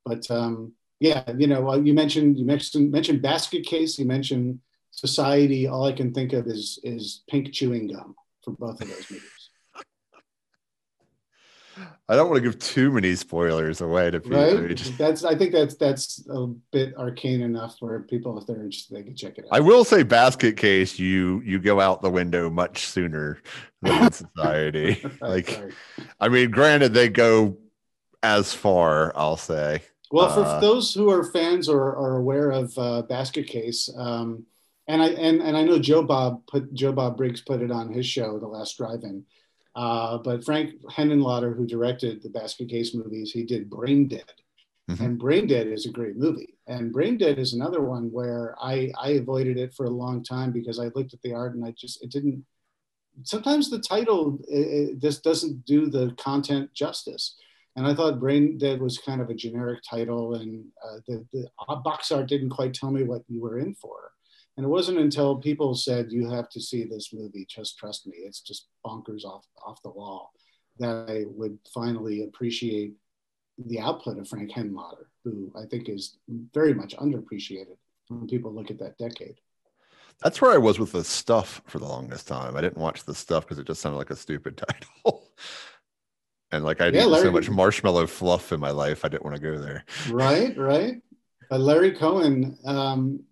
But um, yeah, you know, you mentioned you mentioned mentioned basket case, you mentioned society. All I can think of is is pink chewing gum for both of those movies. I don't want to give too many spoilers away to people. Right? That's I think that's that's a bit arcane enough where people, if they're interested, they can check it out. I will say, basket case, you you go out the window much sooner than society. like, right. I mean, granted, they go as far. I'll say. Well, for uh, those who are fans or are aware of uh, Basket Case, um, and I and, and I know Joe Bob put Joe Bob Briggs put it on his show, The Last Drive-In. Uh, but Frank Henenlotter, who directed the Basket Case movies, he did Brain Dead. Mm-hmm. And Brain Dead is a great movie. And Brain Dead is another one where I, I avoided it for a long time because I looked at the art and I just, it didn't, sometimes the title it, it just doesn't do the content justice. And I thought Brain Dead was kind of a generic title and uh, the, the box art didn't quite tell me what you were in for. And it wasn't until people said, you have to see this movie, just trust me, it's just bonkers off, off the wall, that I would finally appreciate the output of Frank Henenlotter, who I think is very much underappreciated when people look at that decade. That's where I was with the stuff for the longest time. I didn't watch the stuff because it just sounded like a stupid title. and like I yeah, did so much marshmallow fluff in my life, I didn't want to go there. Right, right. But Larry Cohen, um,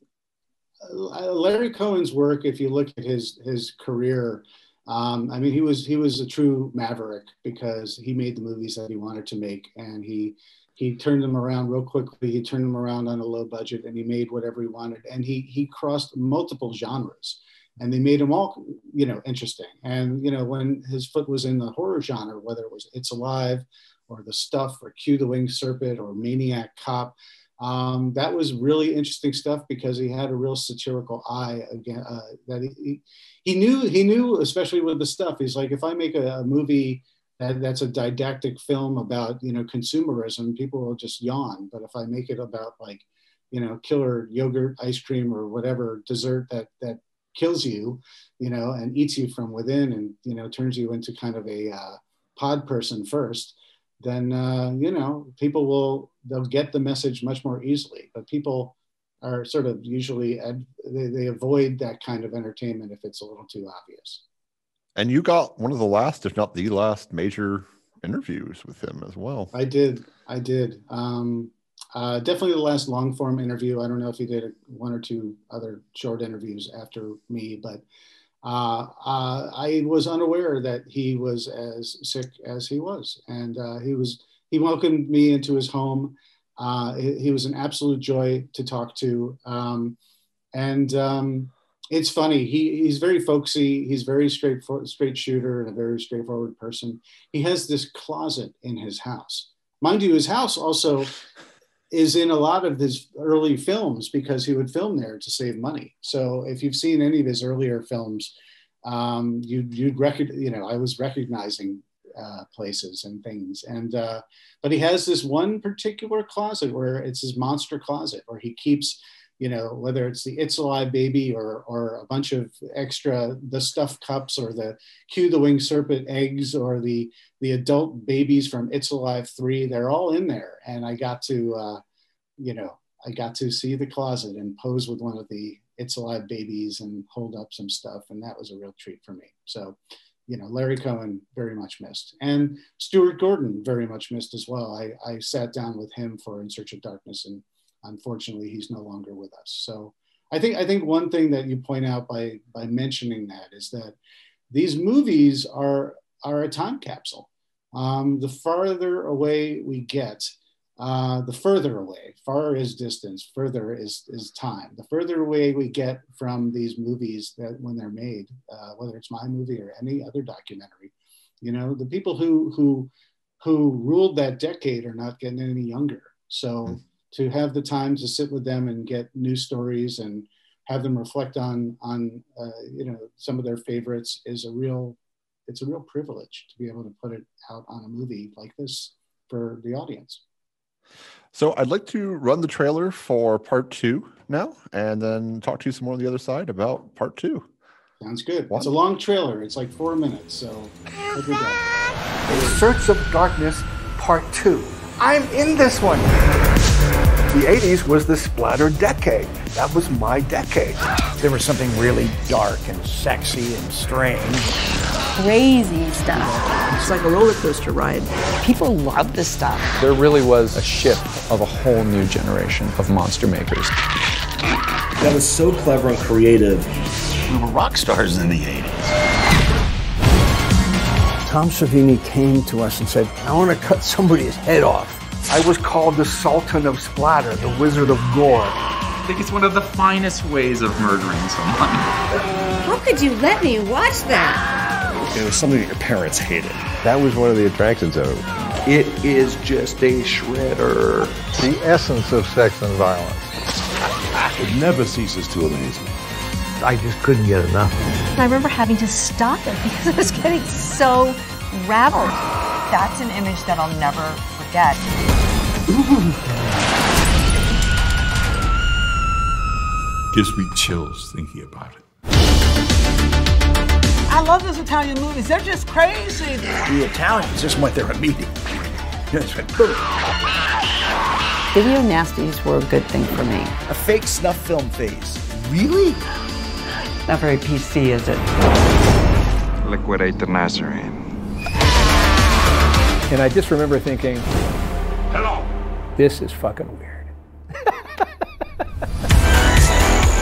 Larry Cohen's work, if you look at his his career, um, I mean, he was he was a true maverick because he made the movies that he wanted to make, and he he turned them around real quickly. He turned them around on a low budget, and he made whatever he wanted. And he he crossed multiple genres, and they made them all you know interesting. And you know when his foot was in the horror genre, whether it was It's Alive, or The Stuff, or Q the Winged Serpent, or Maniac Cop um, that was really interesting stuff because he had a real satirical eye again. Uh, that he, he knew he knew, especially with the stuff. He's like, if I make a, a movie that, that's a didactic film about you know consumerism, people will just yawn. But if I make it about like you know killer yogurt ice cream or whatever dessert that that kills you, you know, and eats you from within, and you know turns you into kind of a uh, pod person first then uh, you know people will they'll get the message much more easily. But people are sort of usually ad, they, they avoid that kind of entertainment if it's a little too obvious. And you got one of the last, if not the last, major interviews with him as well. I did. I did. Um, uh, definitely the last long form interview. I don't know if he did one or two other short interviews after me, but uh, uh, I was unaware that he was as sick as he was, and uh, he was. He welcomed me into his home. Uh, he, he, was an absolute joy to talk to, um, and um, it's funny. He, he's very folksy. He's very straight straight shooter and a very straightforward person. He has this closet in his house. Mind you, his house also is in a lot of his early films because he would film there to save money. So if you've seen any of his earlier films, um, you, you'd recognize, you know, I was recognizing uh, places and things. And, uh, but he has this one particular closet where it's his monster closet where he keeps you know, whether it's the It's Alive baby or, or a bunch of extra, the stuffed cups or the Q the Winged Serpent eggs or the, the adult babies from It's Alive 3, they're all in there. And I got to, uh, you know, I got to see the closet and pose with one of the It's Alive babies and hold up some stuff. And that was a real treat for me. So, you know, Larry Cohen very much missed. And Stuart Gordon very much missed as well. I, I sat down with him for In Search of Darkness and unfortunately he's no longer with us. So I think I think one thing that you point out by by mentioning that is that these movies are are a time capsule. Um, the farther away we get, uh, the further away. Far is distance, further is is time. The further away we get from these movies that when they're made, uh, whether it's my movie or any other documentary, you know, the people who who who ruled that decade are not getting any younger. So. To have the time to sit with them and get new stories and have them reflect on on uh, you know some of their favorites is a real it's a real privilege to be able to put it out on a movie like this for the audience. So I'd like to run the trailer for part two now, and then talk to you some more on the other side about part two. Sounds good. It's a long trailer. It's like four minutes, so In Search of Darkness Part Two. I'm in this one. The 80s was the splatter decade. That was my decade. There was something really dark and sexy and strange. Crazy stuff. It's like a roller coaster ride. People love this stuff. There really was a shift of a whole new generation of monster makers. That was so clever and creative. We were rock stars in the 80s. Tom Savini came to us and said, I want to cut somebody's head off. I was called the Sultan of Splatter, the Wizard of Gore. I think it's one of the finest ways of murdering someone. How could you let me watch that? It was something that your parents hated. That was one of the attractions of it. It is just a shredder. The essence of sex and violence. It never ceases to amaze me. I just couldn't get enough. I remember having to stop it because it was getting so raveled. That's an image that I'll never forget. Gives me chills thinking about it. I love those Italian movies. They're just crazy. The Italians just went there immediately. Just went boom. Video nasties were a good thing for me. A fake snuff film phase. Really? Not very PC, is it? Liquidate the Nazarene. And I just remember thinking, Hello. This is fucking weird.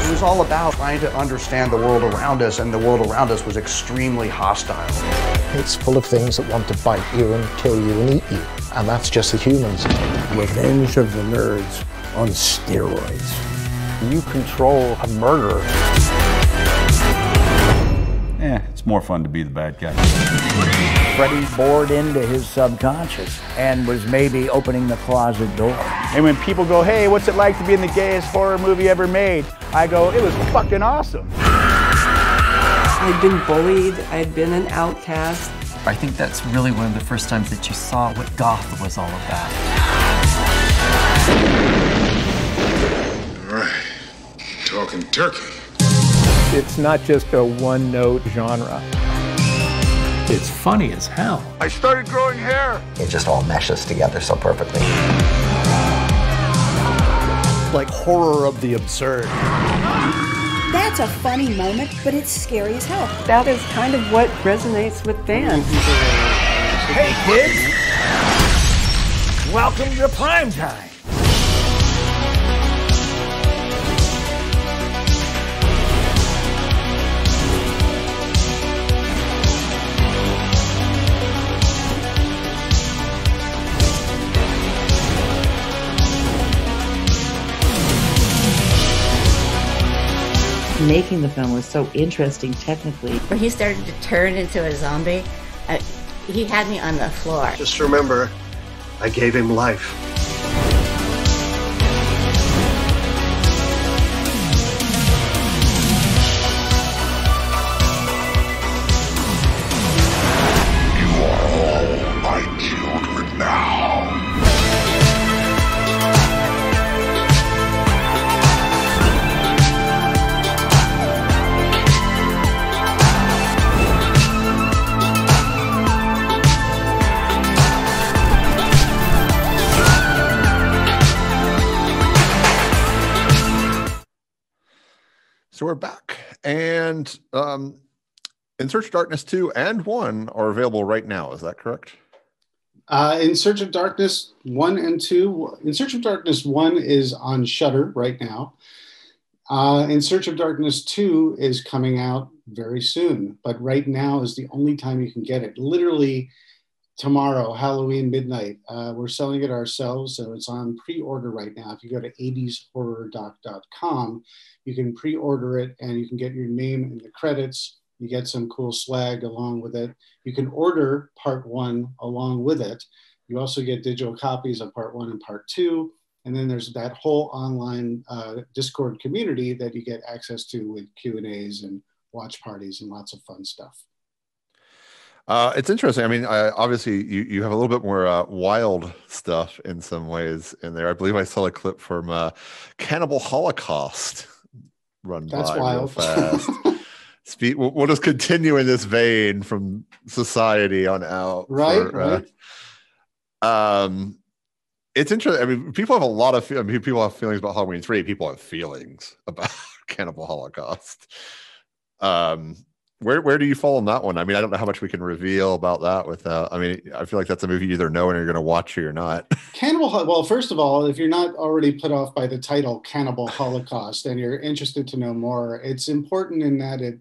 It was all about trying to understand the world around us, and the world around us was extremely hostile. It's full of things that want to bite you and kill you and eat you. And that's just the humans. Revenge of the Nerds on steroids. You control a murderer. Eh, it's more fun to be the bad guy. Freddy bored into his subconscious and was maybe opening the closet door. And when people go, hey, what's it like to be in the gayest horror movie ever made? I go, it was fucking awesome. I'd been bullied, I'd been an outcast. I think that's really one of the first times that you saw what goth was all about. All right. Talking turkey. It's not just a one note genre. It's funny as hell. I started growing hair. It just all meshes together so perfectly. Like horror of the absurd. That's a funny moment, but it's scary as hell. That is kind of what resonates with fans. Hey, kids! Welcome to prime time. Making the film was so interesting technically. When he started to turn into a zombie, I, he had me on the floor. Just remember, I gave him life. And um, In Search of Darkness two and one are available right now. Is that correct? Uh, in Search of Darkness one and two. In Search of Darkness one is on Shudder right now. Uh, in Search of Darkness two is coming out very soon, but right now is the only time you can get it. Literally tomorrow, Halloween midnight. Uh, we're selling it ourselves, so it's on pre-order right now. If you go to 80shorrordoc.com, you can pre-order it and you can get your name in the credits. You get some cool swag along with it. You can order part one along with it. You also get digital copies of part one and part two. And then there's that whole online uh, Discord community that you get access to with Q and A's and watch parties and lots of fun stuff. Uh, it's interesting. I mean, I, obviously, you, you have a little bit more uh, wild stuff in some ways in there. I believe I saw a clip from uh, Cannibal Holocaust run That's by wild. real fast. Speak, we'll, we'll just continue in this vein from society on out. Right, for, uh, um, it's interesting. I mean, people have a lot of. I mean, people have feelings about Halloween three. People have feelings about Cannibal Holocaust. Um, where where do you fall on that one? I mean, I don't know how much we can reveal about that. Without, I mean, I feel like that's a movie you either know and you're going to watch it or not. Cannibal. Well, first of all, if you're not already put off by the title "Cannibal Holocaust" and you're interested to know more, it's important in that it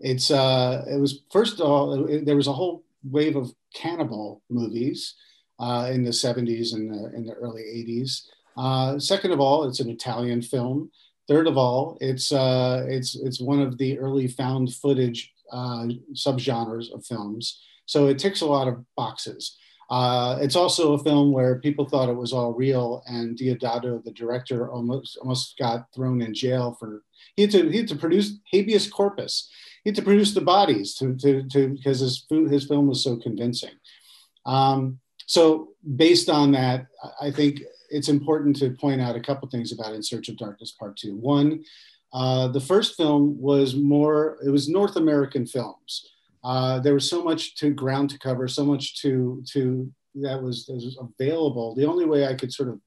it's uh it was first of all it- there was a whole wave of cannibal movies uh, in the 70s and the, in the early 80s. Uh, second of all, it's an Italian film. Third of all, it's uh, it's it's one of the early found footage uh, subgenres of films. So it ticks a lot of boxes. Uh, it's also a film where people thought it was all real, and Deodato, the director, almost almost got thrown in jail for he had to he had to produce habeas corpus. He had to produce the bodies to to, to because his his film was so convincing. Um, so based on that, I- I think it's important to point out a couple things about In Search of Darkness Part Two. One, uh, the first film was more it was North American films. Uh, there was so much to ground to cover, so much to to that was, that was available. The only way I could sort of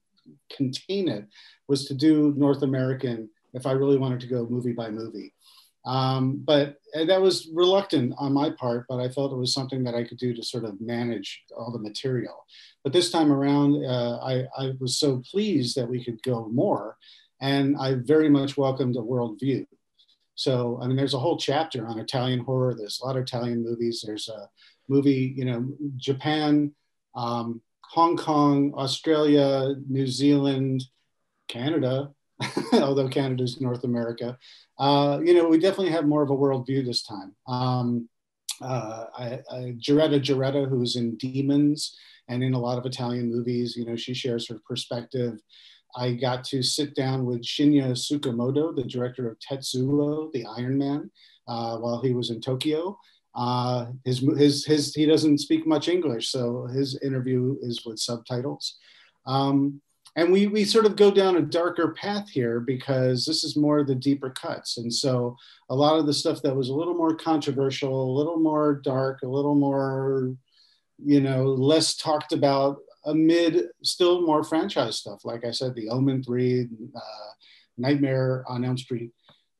contain it was to do North American if I really wanted to go movie by movie. Um, but that was reluctant on my part, but I felt it was something that I could do to sort of manage all the material. But this time around, uh, I, I was so pleased that we could go more, and I very much welcomed a worldview. So, I mean, there's a whole chapter on Italian horror. There's a lot of Italian movies. There's a movie, you know, Japan, um, Hong Kong, Australia, New Zealand, Canada, although Canada's North America. Uh, you know, we definitely have more of a worldview this time. Um, uh, I, I, who's in Demons and in a lot of Italian movies, you know, she shares her perspective. I got to sit down with Shinya Tsukamoto, the director of Tetsuo, the Iron Man, uh, while he was in Tokyo. Uh, his, his, his, he doesn't speak much English, so his interview is with subtitles. Um, and we we sort of go down a darker path here because this is more the deeper cuts. And so a lot of the stuff that was a little more controversial a little more dark a little more you know less talked about amid still more franchise stuff. Like i said the omen 3 uh, nightmare on elm street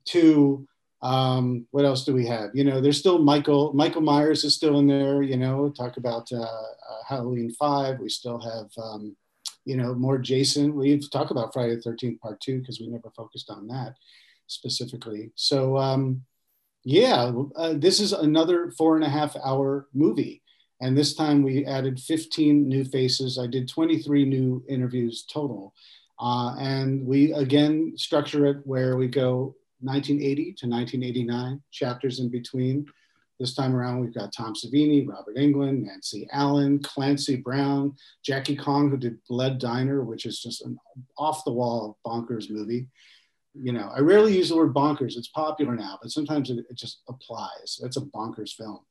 2 um, what else do we have? You know there's still michael michael myers is still in there you know talk about uh, uh, halloween 5 we still have um, you know, more Jason. We've talked about Friday the 13th part two because we never focused on that specifically. So, um, yeah, uh, this is another four and a half hour movie. And this time we added 15 new faces. I did 23 new interviews total. Uh, and we again structure it where we go 1980 to 1989, chapters in between. This time around, we've got Tom Savini, Robert Englund, Nancy Allen, Clancy Brown, Jackie Kong, who did Blood Diner, which is just an off the wall bonkers movie. You know, I rarely use the word bonkers. It's popular now, but sometimes it, it just applies. It's a bonkers film,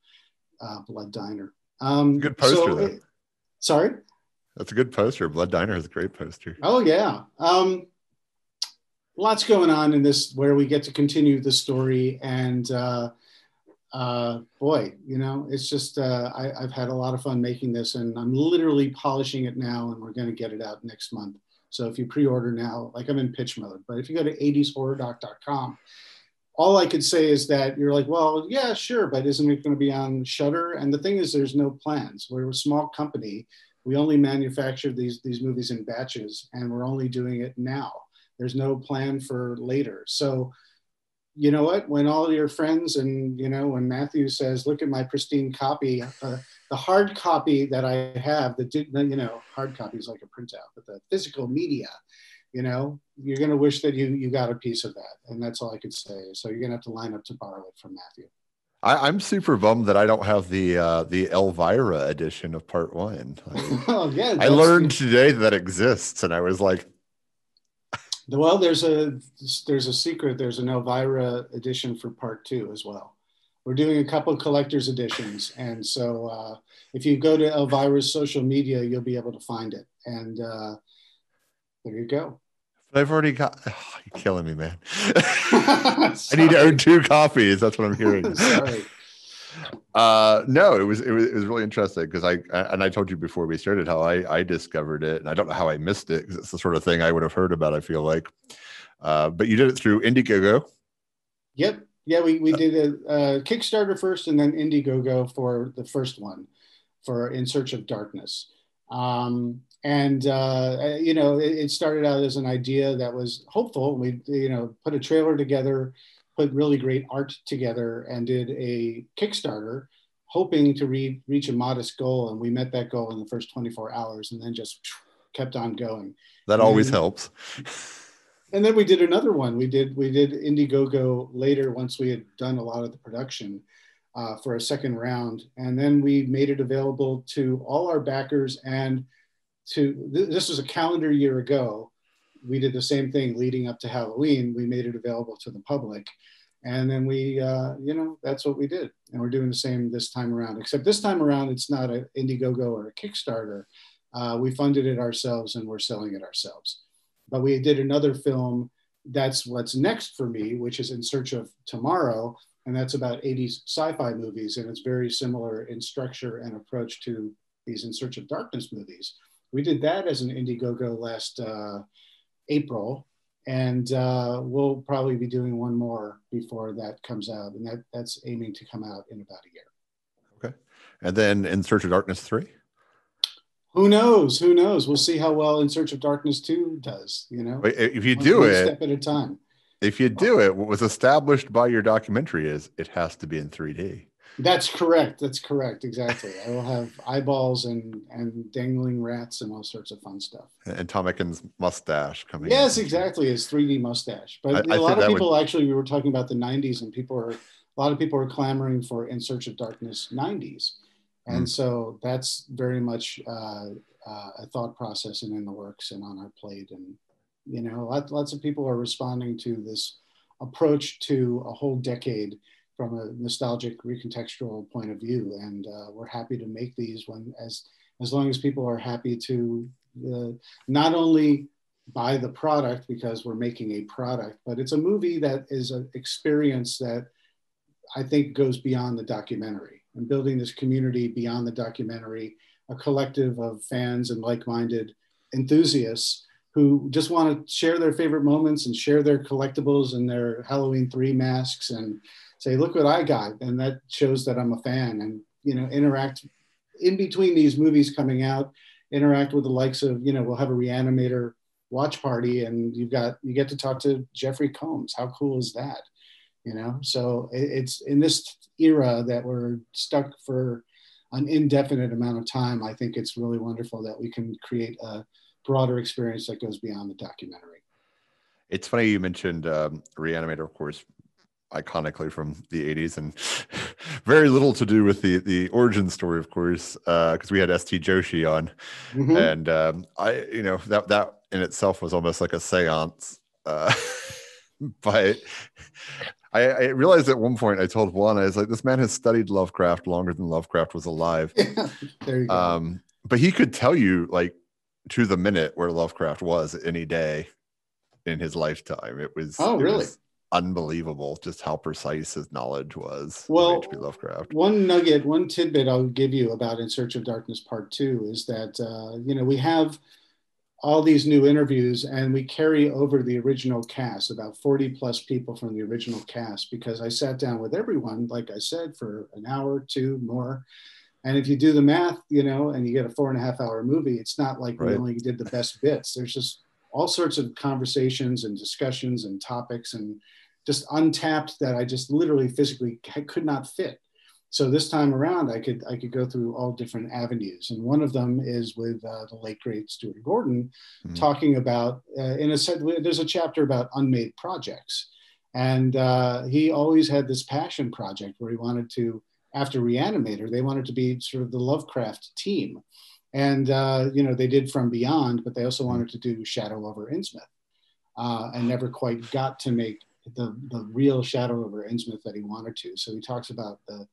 uh, Blood Diner. Um, good poster, so, though. Sorry? That's a good poster. Blood Diner is a great poster. Oh, yeah. Um, lots going on in this where we get to continue the story and uh, uh, boy, you know, it's just uh, I, have had a lot of fun making this, and I'm literally polishing it now, and we're going to get it out next month. So if you pre-order now, like I'm in pitch mode, but if you go to 80shorrordoc.com, all I could say is that you're like, well, yeah, sure, but isn't it going to be on Shudder? And the thing is, there's no plans. We're a small company. We only manufacture these these movies in batches, and we're only doing it now. There's no plan for later. So you know what? When all your friends and you know when Matthew says, "Look at my pristine copy," uh, the hard copy that I have, the you know hard copy is like a printout, but the physical media, you know, you're gonna wish that you you got a piece of that, and that's all I could say. So you're gonna have to line up to borrow it from Matthew. I, am super bummed that I don't have the uh, the Elvira edition of Part One. oh yeah, I learned today that exists, and I was like, well, there's a there's a secret. There's an Elvira edition for part two as well. We're doing a couple of collector's editions, and so uh, if you go to Elvira's social media, you'll be able to find it. And uh, there you go. I've already got. Oh, you're killing me, man. I need to own two copies. That's what I'm hearing. Sorry. Uh, no, it was, it was it was really interesting because I and I told you before we started how I I discovered it, and I don't know how I missed it because it's the sort of thing I would have heard about. I feel like, uh, but you did it through Indiegogo. Yep. Yeah, we, we did a, a Kickstarter first, and then Indiegogo for the first one, for In Search of Darkness. Um, and uh, you know, it, it started out as an idea that was hopeful. We you know put a trailer together put really great art together and did a Kickstarter hoping to re- reach a modest goal. And we met that goal in the first 24 hours and then just kept on going. That always helps. and then we did another one. We did, we did Indiegogo later once we had done a lot of the production uh, for a second round. And then we made it available to all our backers and to, th- this was a calendar year ago we did the same thing leading up to Halloween. We made it available to the public. And then we, uh, you know, that's what we did. And we're doing the same this time around, except this time around, it's not an Indiegogo or a Kickstarter. Uh, we funded it ourselves and we're selling it ourselves. But we did another film that's what's next for me, which is In Search of Tomorrow. And that's about 80s sci fi movies. And it's very similar in structure and approach to these In Search of Darkness movies. We did that as an Indiegogo last. Uh, April, and uh, we'll probably be doing one more before that comes out, and that that's aiming to come out in about a year. Okay, and then In Search of Darkness three. Who knows? Who knows? We'll see how well In Search of Darkness two does. You know, if you do one it step at a time. If you do it, what was established by your documentary is it has to be in 3D. That's correct. That's correct. Exactly. I will have eyeballs and and dangling rats and all sorts of fun stuff. And Tom Atkins' mustache coming. Yes, exactly. His 3D mustache. But I, a I lot of people would... actually, we were talking about the 90s, and people are a lot of people are clamoring for In Search of Darkness 90s, and mm. so that's very much uh, uh, a thought process and in the works and on our plate. And you know, lots, lots of people are responding to this approach to a whole decade from a nostalgic recontextual point of view and uh, we're happy to make these when as as long as people are happy to uh, not only buy the product because we're making a product, but it's a movie that is an experience that I think goes beyond the documentary. And building this community beyond the documentary, a collective of fans and like minded enthusiasts who just want to share their favorite moments and share their collectibles and their Halloween 3 masks and say, look what I got. And that shows that I'm a fan and, you know, interact in between these movies coming out, interact with the likes of, you know, we'll have a reanimator watch party and you've got, you get to talk to Jeffrey Combs. How cool is that? You know, so it's in this era that we're stuck for an indefinite amount of time. I think it's really wonderful that we can create a broader experience that goes beyond the documentary. It's funny you mentioned um, Reanimator, of course, iconically from the 80s and very little to do with the the origin story of course because uh, we had S.T. Joshi on mm-hmm. and um, i you know that that in itself was almost like a seance uh, but I, I, realized at one point I told Juan I was like, this man has studied Lovecraft longer than Lovecraft was alive. there you go. Um, but he could tell you like to the minute where Lovecraft was any day in his lifetime. It was oh it really was unbelievable just how precise his knowledge was. Well, H.P. Lovecraft. One nugget, one tidbit I'll give you about In Search of Darkness Part Two is that uh, you know we have all these new interviews and we carry over the original cast about 40 plus people from the original cast because i sat down with everyone like i said for an hour two more and if you do the math you know and you get a four and a half hour movie it's not like right. we only did the best bits there's just all sorts of conversations and discussions and topics and just untapped that i just literally physically could not fit. So this time around i could i could go through all different avenues. And one of them is with uh, the late great stuart gordon mm-hmm. talking about uh, in a set there's a chapter about unmade projects. And uh, he always had this passion project where he wanted to after reanimator they wanted to be sort of the lovecraft team and uh, you know they did from beyond but they also mm-hmm. wanted to do shadow over innsmouth uh, and never quite got to make the, the real shadow over innsmouth that he wanted to so he talks about the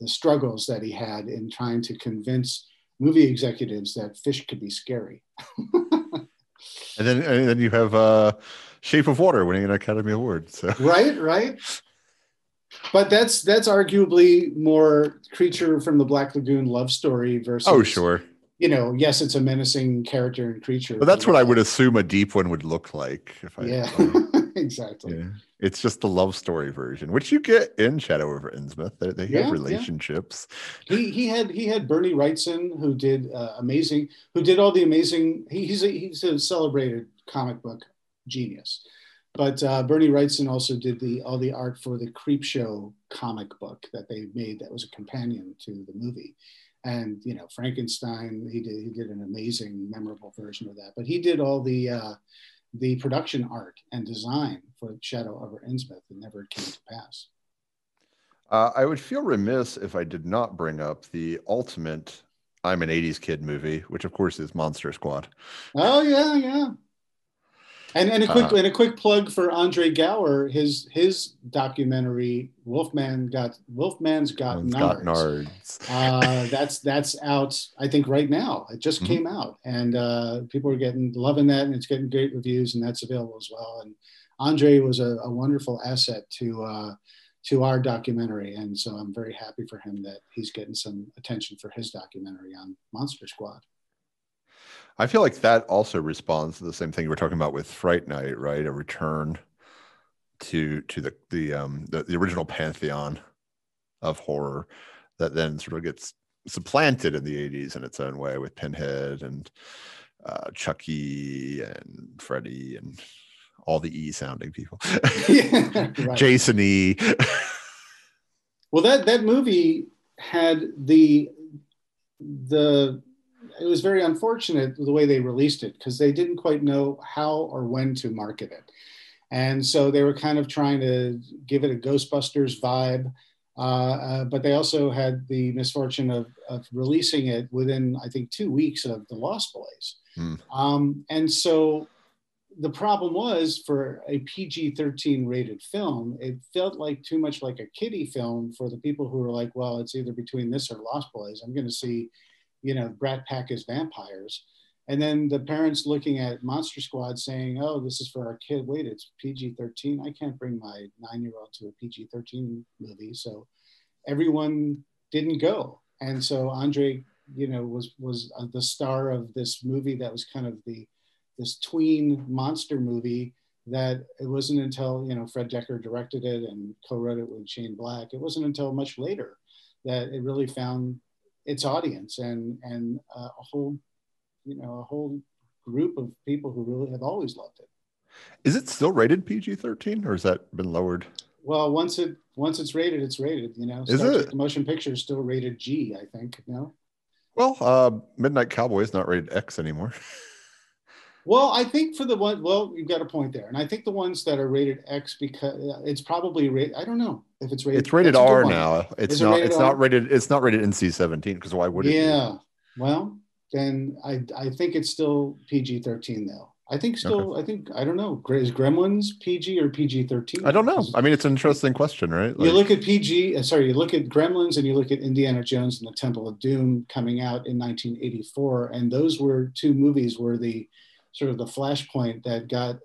the struggles that he had in trying to convince movie executives that fish could be scary. and then and then you have uh, Shape of Water winning an Academy Award. So. Right, right. But that's that's arguably more creature from the Black Lagoon love story versus. Oh, sure. You know, yes, it's a menacing character and creature. But that's what I would assume a deep one would look like. If I, yeah, exactly. Yeah. It's just the love story version, which you get in Shadow over Innsmouth. They, they yeah, have relationships. Yeah. He he had he had Bernie Wrightson who did uh, amazing, who did all the amazing. He, he's a, he's a celebrated comic book genius, but uh, Bernie Wrightson also did the all the art for the Creepshow comic book that they made that was a companion to the movie and you know Frankenstein. He did he did an amazing, memorable version of that. But he did all the uh, the production art and design for Shadow over Innsmouth and never came to pass. Uh, I would feel remiss if I did not bring up the ultimate I'm an 80s kid movie, which of course is Monster Squad. Oh, yeah, yeah. And, and a quick uh, and a quick plug for Andre Gower, his his documentary Wolfman got Wolfman's got nards. Got nards. uh, that's that's out. I think right now. It just mm-hmm. came out, and uh, people are getting loving that, and it's getting great reviews, and that's available as well. And Andre was a, a wonderful asset to uh, to our documentary, and so I'm very happy for him that he's getting some attention for his documentary on Monster Squad. I feel like that also responds to the same thing we're talking about with Fright Night, right? A return to to the the um the, the original pantheon of horror that then sort of gets supplanted in the 80s in its own way with Pinhead and uh, Chucky and Freddy and all the E sounding people. yeah, Jason E. well, that that movie had the the it was very unfortunate the way they released it because they didn't quite know how or when to market it. And so they were kind of trying to give it a Ghostbusters vibe. Uh, uh, but they also had the misfortune of, of, releasing it within, I think, two weeks of The Lost Boys. Mm. Um, and so the problem was for a PG 13 rated film, it felt like too much like a kiddie film for the people who were like, well, it's either between this or Lost Boys. I'm going to see you know, Brat Pack as vampires. and then the parents looking at Monster Squad saying, "Oh, this is for our kid. Wait, it's PG-13. I can't bring my nine-year-old to a PG-13 movie." So everyone didn't go, and so Andre, you know, was was uh, the star of this movie that was kind of the this tween monster movie that it wasn't until you know Fred Dekker directed it and co-wrote it with Shane Black. It wasn't until much later that it really found its audience and and uh, a whole you know a whole group of people who really have always loved it. Is it still rated PG thirteen, or has that been lowered? Well, once it once it's rated, it's rated. You know, is Star it? The motion picture is still rated G, I think. No. Well, uh, Midnight Cowboy is not rated X anymore. Well, I think for the one, well, you've got a point there, and I think the ones that are rated X because uh, it's probably rated. I don't know if it's rated. It's rated R now. It's Is it not. rated It's R? not rated. It's not rated NC seventeen because why would it? be? Yeah. Well, then I I think it's still PG thirteen though. I think still I think I don't know. Is Gremlins PG or PG thirteen? I don't know. I mean, it's an interesting question, right? you look at PG, uh, sorry, you look at Gremlins and you look at Indiana Jones and the Temple of Doom coming out in 1984, and those were two movies where the sort of the flashpoint that got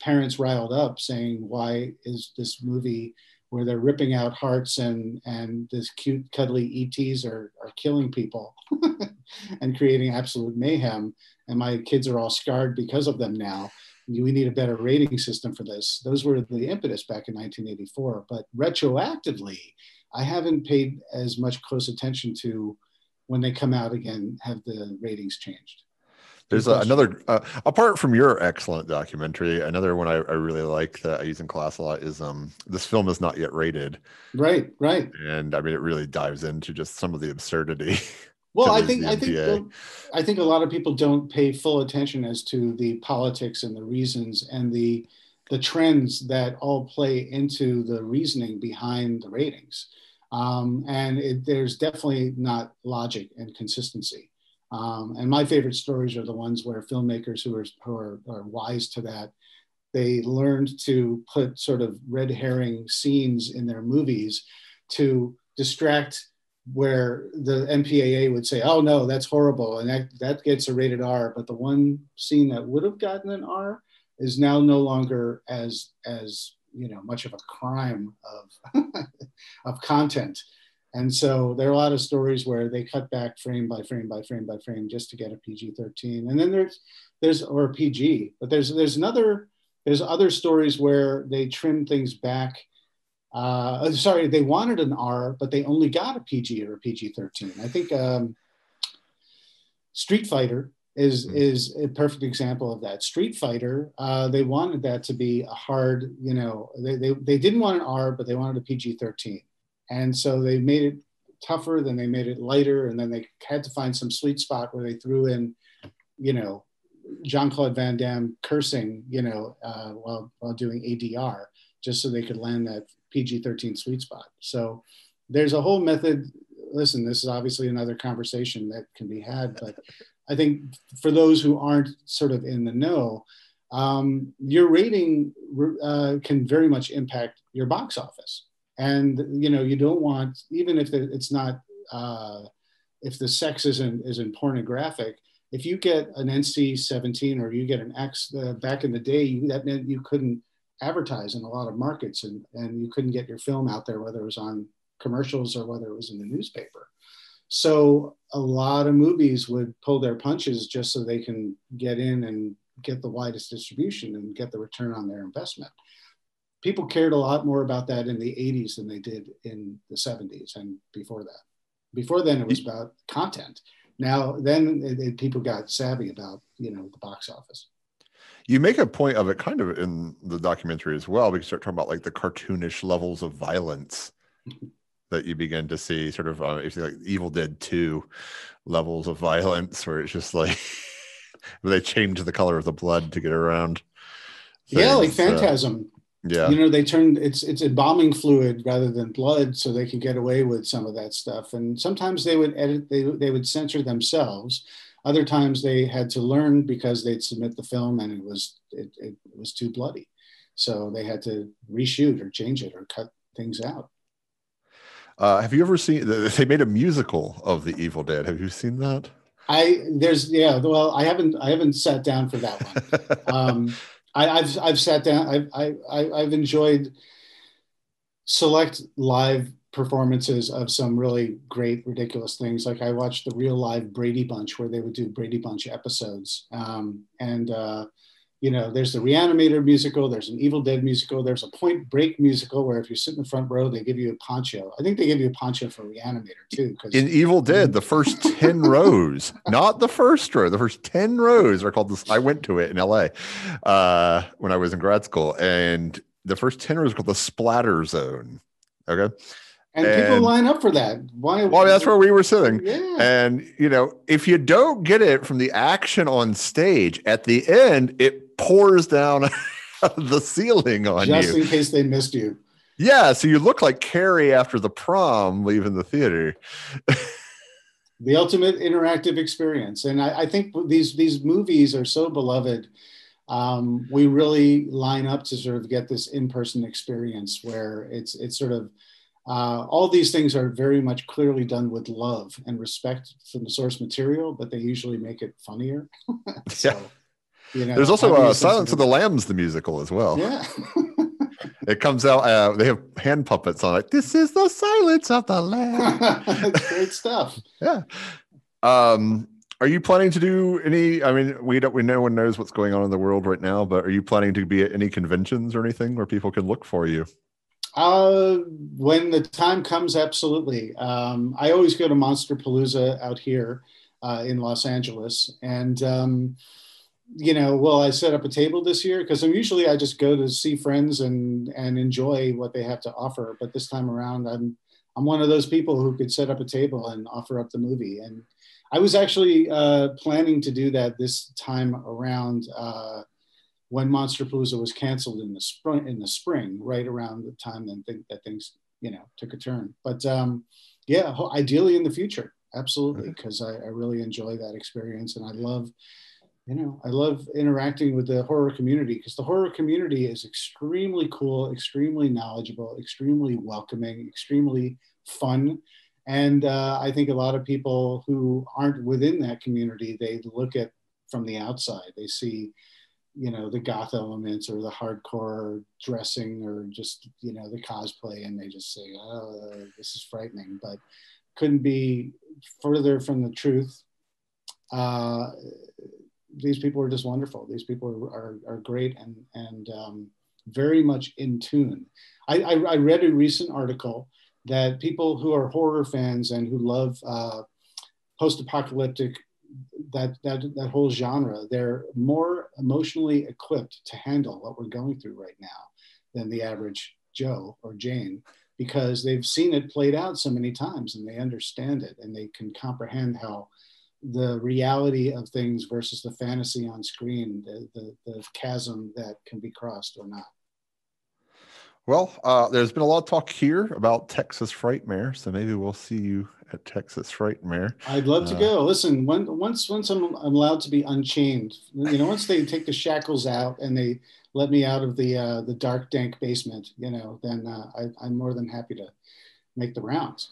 parents riled up, saying, "Why is this movie where they're ripping out hearts and and this cute cuddly ETs are are killing people and creating absolute mayhem, and my kids are all scarred because of them now." we need a better rating system for this. Those were the impetus back in 1984. But retroactively, I haven't paid as much close attention to when they come out again, have the ratings changed. There's a, another, uh, apart from your excellent documentary, another one I, I really like that I use in class a lot is um, this film is not yet rated. Right, right. And I mean, it really dives into just some of the absurdity. Well, I think I think well, I think a lot of people don't pay full attention as to the politics and the reasons and the the trends that all play into the reasoning behind the ratings. Um, and it, there's definitely not logic and consistency. Um, and my favorite stories are the ones where filmmakers who are who are, are wise to that they learned to put sort of red herring scenes in their movies to distract where the MPAA would say, "Oh no, that's horrible," and that that gets a rated R. But the one scene that would have gotten an R is now no longer as as you know much of a crime of of content. And so there are a lot of stories where they cut back frame by frame by frame by frame just to get a PG-13. And then there's there's or PG, but there's there's another there's other stories where they trim things back. Uh, sorry, they wanted an R, but they only got a PG or a PG-13. I think um, Street Fighter is is a perfect example of that. Street Fighter, uh, they wanted that to be a hard, you know, they, they, they didn't want an R, but they wanted a PG-13. And so they made it tougher, then they made it lighter, and then they had to find some sweet spot where they threw in, you know, Jean-Claude Van Damme cursing, you know, uh, while, while doing ADR, just so they could land that PG-13 sweet spot. So there's a whole method. Listen, this is obviously another conversation that can be had, but I think for those who aren't sort of in the know, um, your rating uh, can very much impact your box office. And you know, you don't want even if it's not uh, if the sex isn't isn't pornographic. If you get an NC-17 or you get an X, uh, back in the day, you, that meant you couldn't advertise in a lot of markets, and and you couldn't get your film out there, whether it was on commercials or whether it was in the newspaper. So a lot of movies would pull their punches just so they can get in and get the widest distribution and get the return on their investment. People cared a lot more about that in the 80s than they did in the 70s and before that. Before then, it was about content. Now, then it, it- people got savvy about you know the box office. You make a point of it kind of in the documentary as well, because you start talking about like the cartoonish levels of violence that you begin to see, sort of uh, if you like Evil Dead 2 levels of violence, where it's just like they change the color of the blood to get around. yeah, like things, uh, Phantasm. Yeah. you know they turned it's it's embalming fluid rather than blood so they could get away with some of that stuff and sometimes they would edit they, they would censor themselves other times they had to learn because they'd submit the film and it was it, it was too bloody so they had to reshoot or change it or cut things out Uh, have you ever seen? They made a musical of the Evil Dead. Have you seen that? I there's yeah. Well, I haven't I haven't sat down for that one. um, I, I've I've sat down. I've I, I've enjoyed select live performances of some really great ridiculous things like i watched the real live brady bunch where they would do brady bunch episodes um, and uh, you know there's the reanimator musical there's an evil dead musical there's a point break musical where if you sit in the front row they give you a poncho i think they give you a poncho for reanimator too because In Evil Dead, the first 10 rows, not the first row, the first 10 rows are called this. I went to it in LA uh, when I was in grad school, and the first 10 rows are called the splatter zone. Okay. And, people line up for that why Well, that's where we were sitting. Yeah. And, you know, if you don't get it from the action on stage, at the end, it pours down the ceiling on just you. Just in case they missed you Yeah. So you look like Carrie after the prom leaving the theater. the ultimate interactive experience and I, I think these these movies are so beloved um, we really line up to sort of get this in-person experience where it's it's sort of uh, all these things are very much clearly done with love and respect for the source material but they usually make it funnier yeah. you know There's also uh, Silence of the Lambs, the musical as well. yeah It comes out. Uh, they have hand puppets on it. This is the silence of the Lambs. Great stuff yeah. Um, are you planning to do any? I mean, we don't. We no one knows what's going on in the world right now. But are you planning to be at any conventions or anything where people can look for you? Uh, when the time comes, absolutely. Um, I always go to Monsterpalooza out here uh, in Los Angeles, and um, you know, well, I set up a table this year? Because I'm usually I just go to see friends and and enjoy what they have to offer. But this time around, I'm I'm one of those people who could set up a table and offer up the movie. And I was actually uh, planning to do that this time around. Uh, when Monsterpalooza was canceled in the spring, in the spring, right around the time that, th- that things, you know, took a turn. But um, yeah, ideally in the future, absolutely, because I, I really enjoy that experience, and I love, you know, I love interacting with the horror community because the horror community is extremely cool, extremely knowledgeable, extremely welcoming, extremely fun. And uh, I think a lot of people who aren't within that community, they look at from the outside. They see you know the goth elements or the hardcore dressing or just you know the cosplay and they just say oh this is frightening but couldn't be further from the truth. Uh, these people are just wonderful. These people are, are, are great and and um, very much in tune. I, I, I read a recent article that people who are horror fans and who love uh, post-apocalyptic that that that whole genre they're more emotionally equipped to handle what we're going through right now than the average joe or jane because they've seen it played out so many times and they understand it and they can comprehend how the reality of things versus the fantasy on screen the, the, the chasm that can be crossed or not Well, uh, there's been a lot of talk here about Texas Frightmare, so maybe we'll see you at Texas Frightmare. I'd love to Uh, go. Listen, when, once once I'm, I'm allowed to be unchained, you know, once they take the shackles out and they let me out of the uh, the dark, dank basement, you know, then uh, I, I'm more than happy to make the rounds.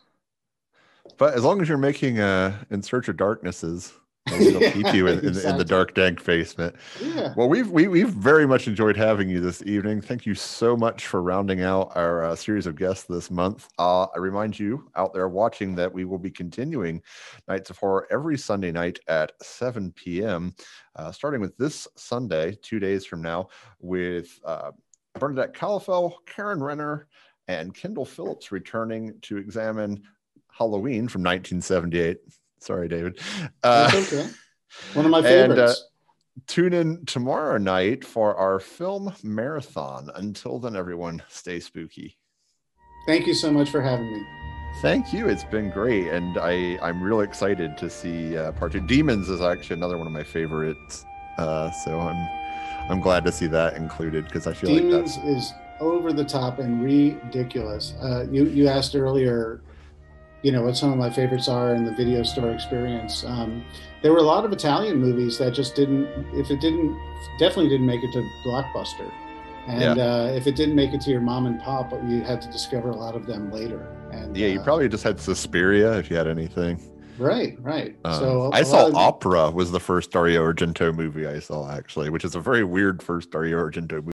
But as long as you're making uh, In Search of Darknesses, they'll keep you in, in, in the dark, dank basement. Yeah. Well, we've we, we've very much enjoyed having you this evening. Thank you so much for rounding out our uh, series of guests this month. Uh, I remind you out there watching that we will be continuing Nights of Horror every Sunday night at 7 p.m. Uh, starting with this Sunday, two days from now, with uh, Bernadette Calafell, Karen Renner, and Kendall Phillips returning to examine Halloween from 1978. Sorry, David. Uh, okay. One of my and, uh, favorites. tune in tomorrow night for our film marathon. Until then, everyone, stay spooky. Thank you so much for having me. Thank you. It's been great, and I I'm really excited to see uh, part two. Demons is actually another one of my favorites, uh, so I'm I'm glad to see that included because I feel like Demons that's is over the top and ridiculous. Uh, you you asked earlier, you know, what some of my favorites are in the video store experience. Um, there were a lot of Italian movies that just didn't. If it didn't, definitely didn't make it to blockbuster, and Yeah. uh, if it didn't make it to your mom and pop, you had to discover a lot of them later. And yeah. You uh, probably just had Suspiria if you had anything. Right, right. Um, so I saw Opera was the first Dario Argento movie I saw actually, which is a very weird first Dario Argento movie.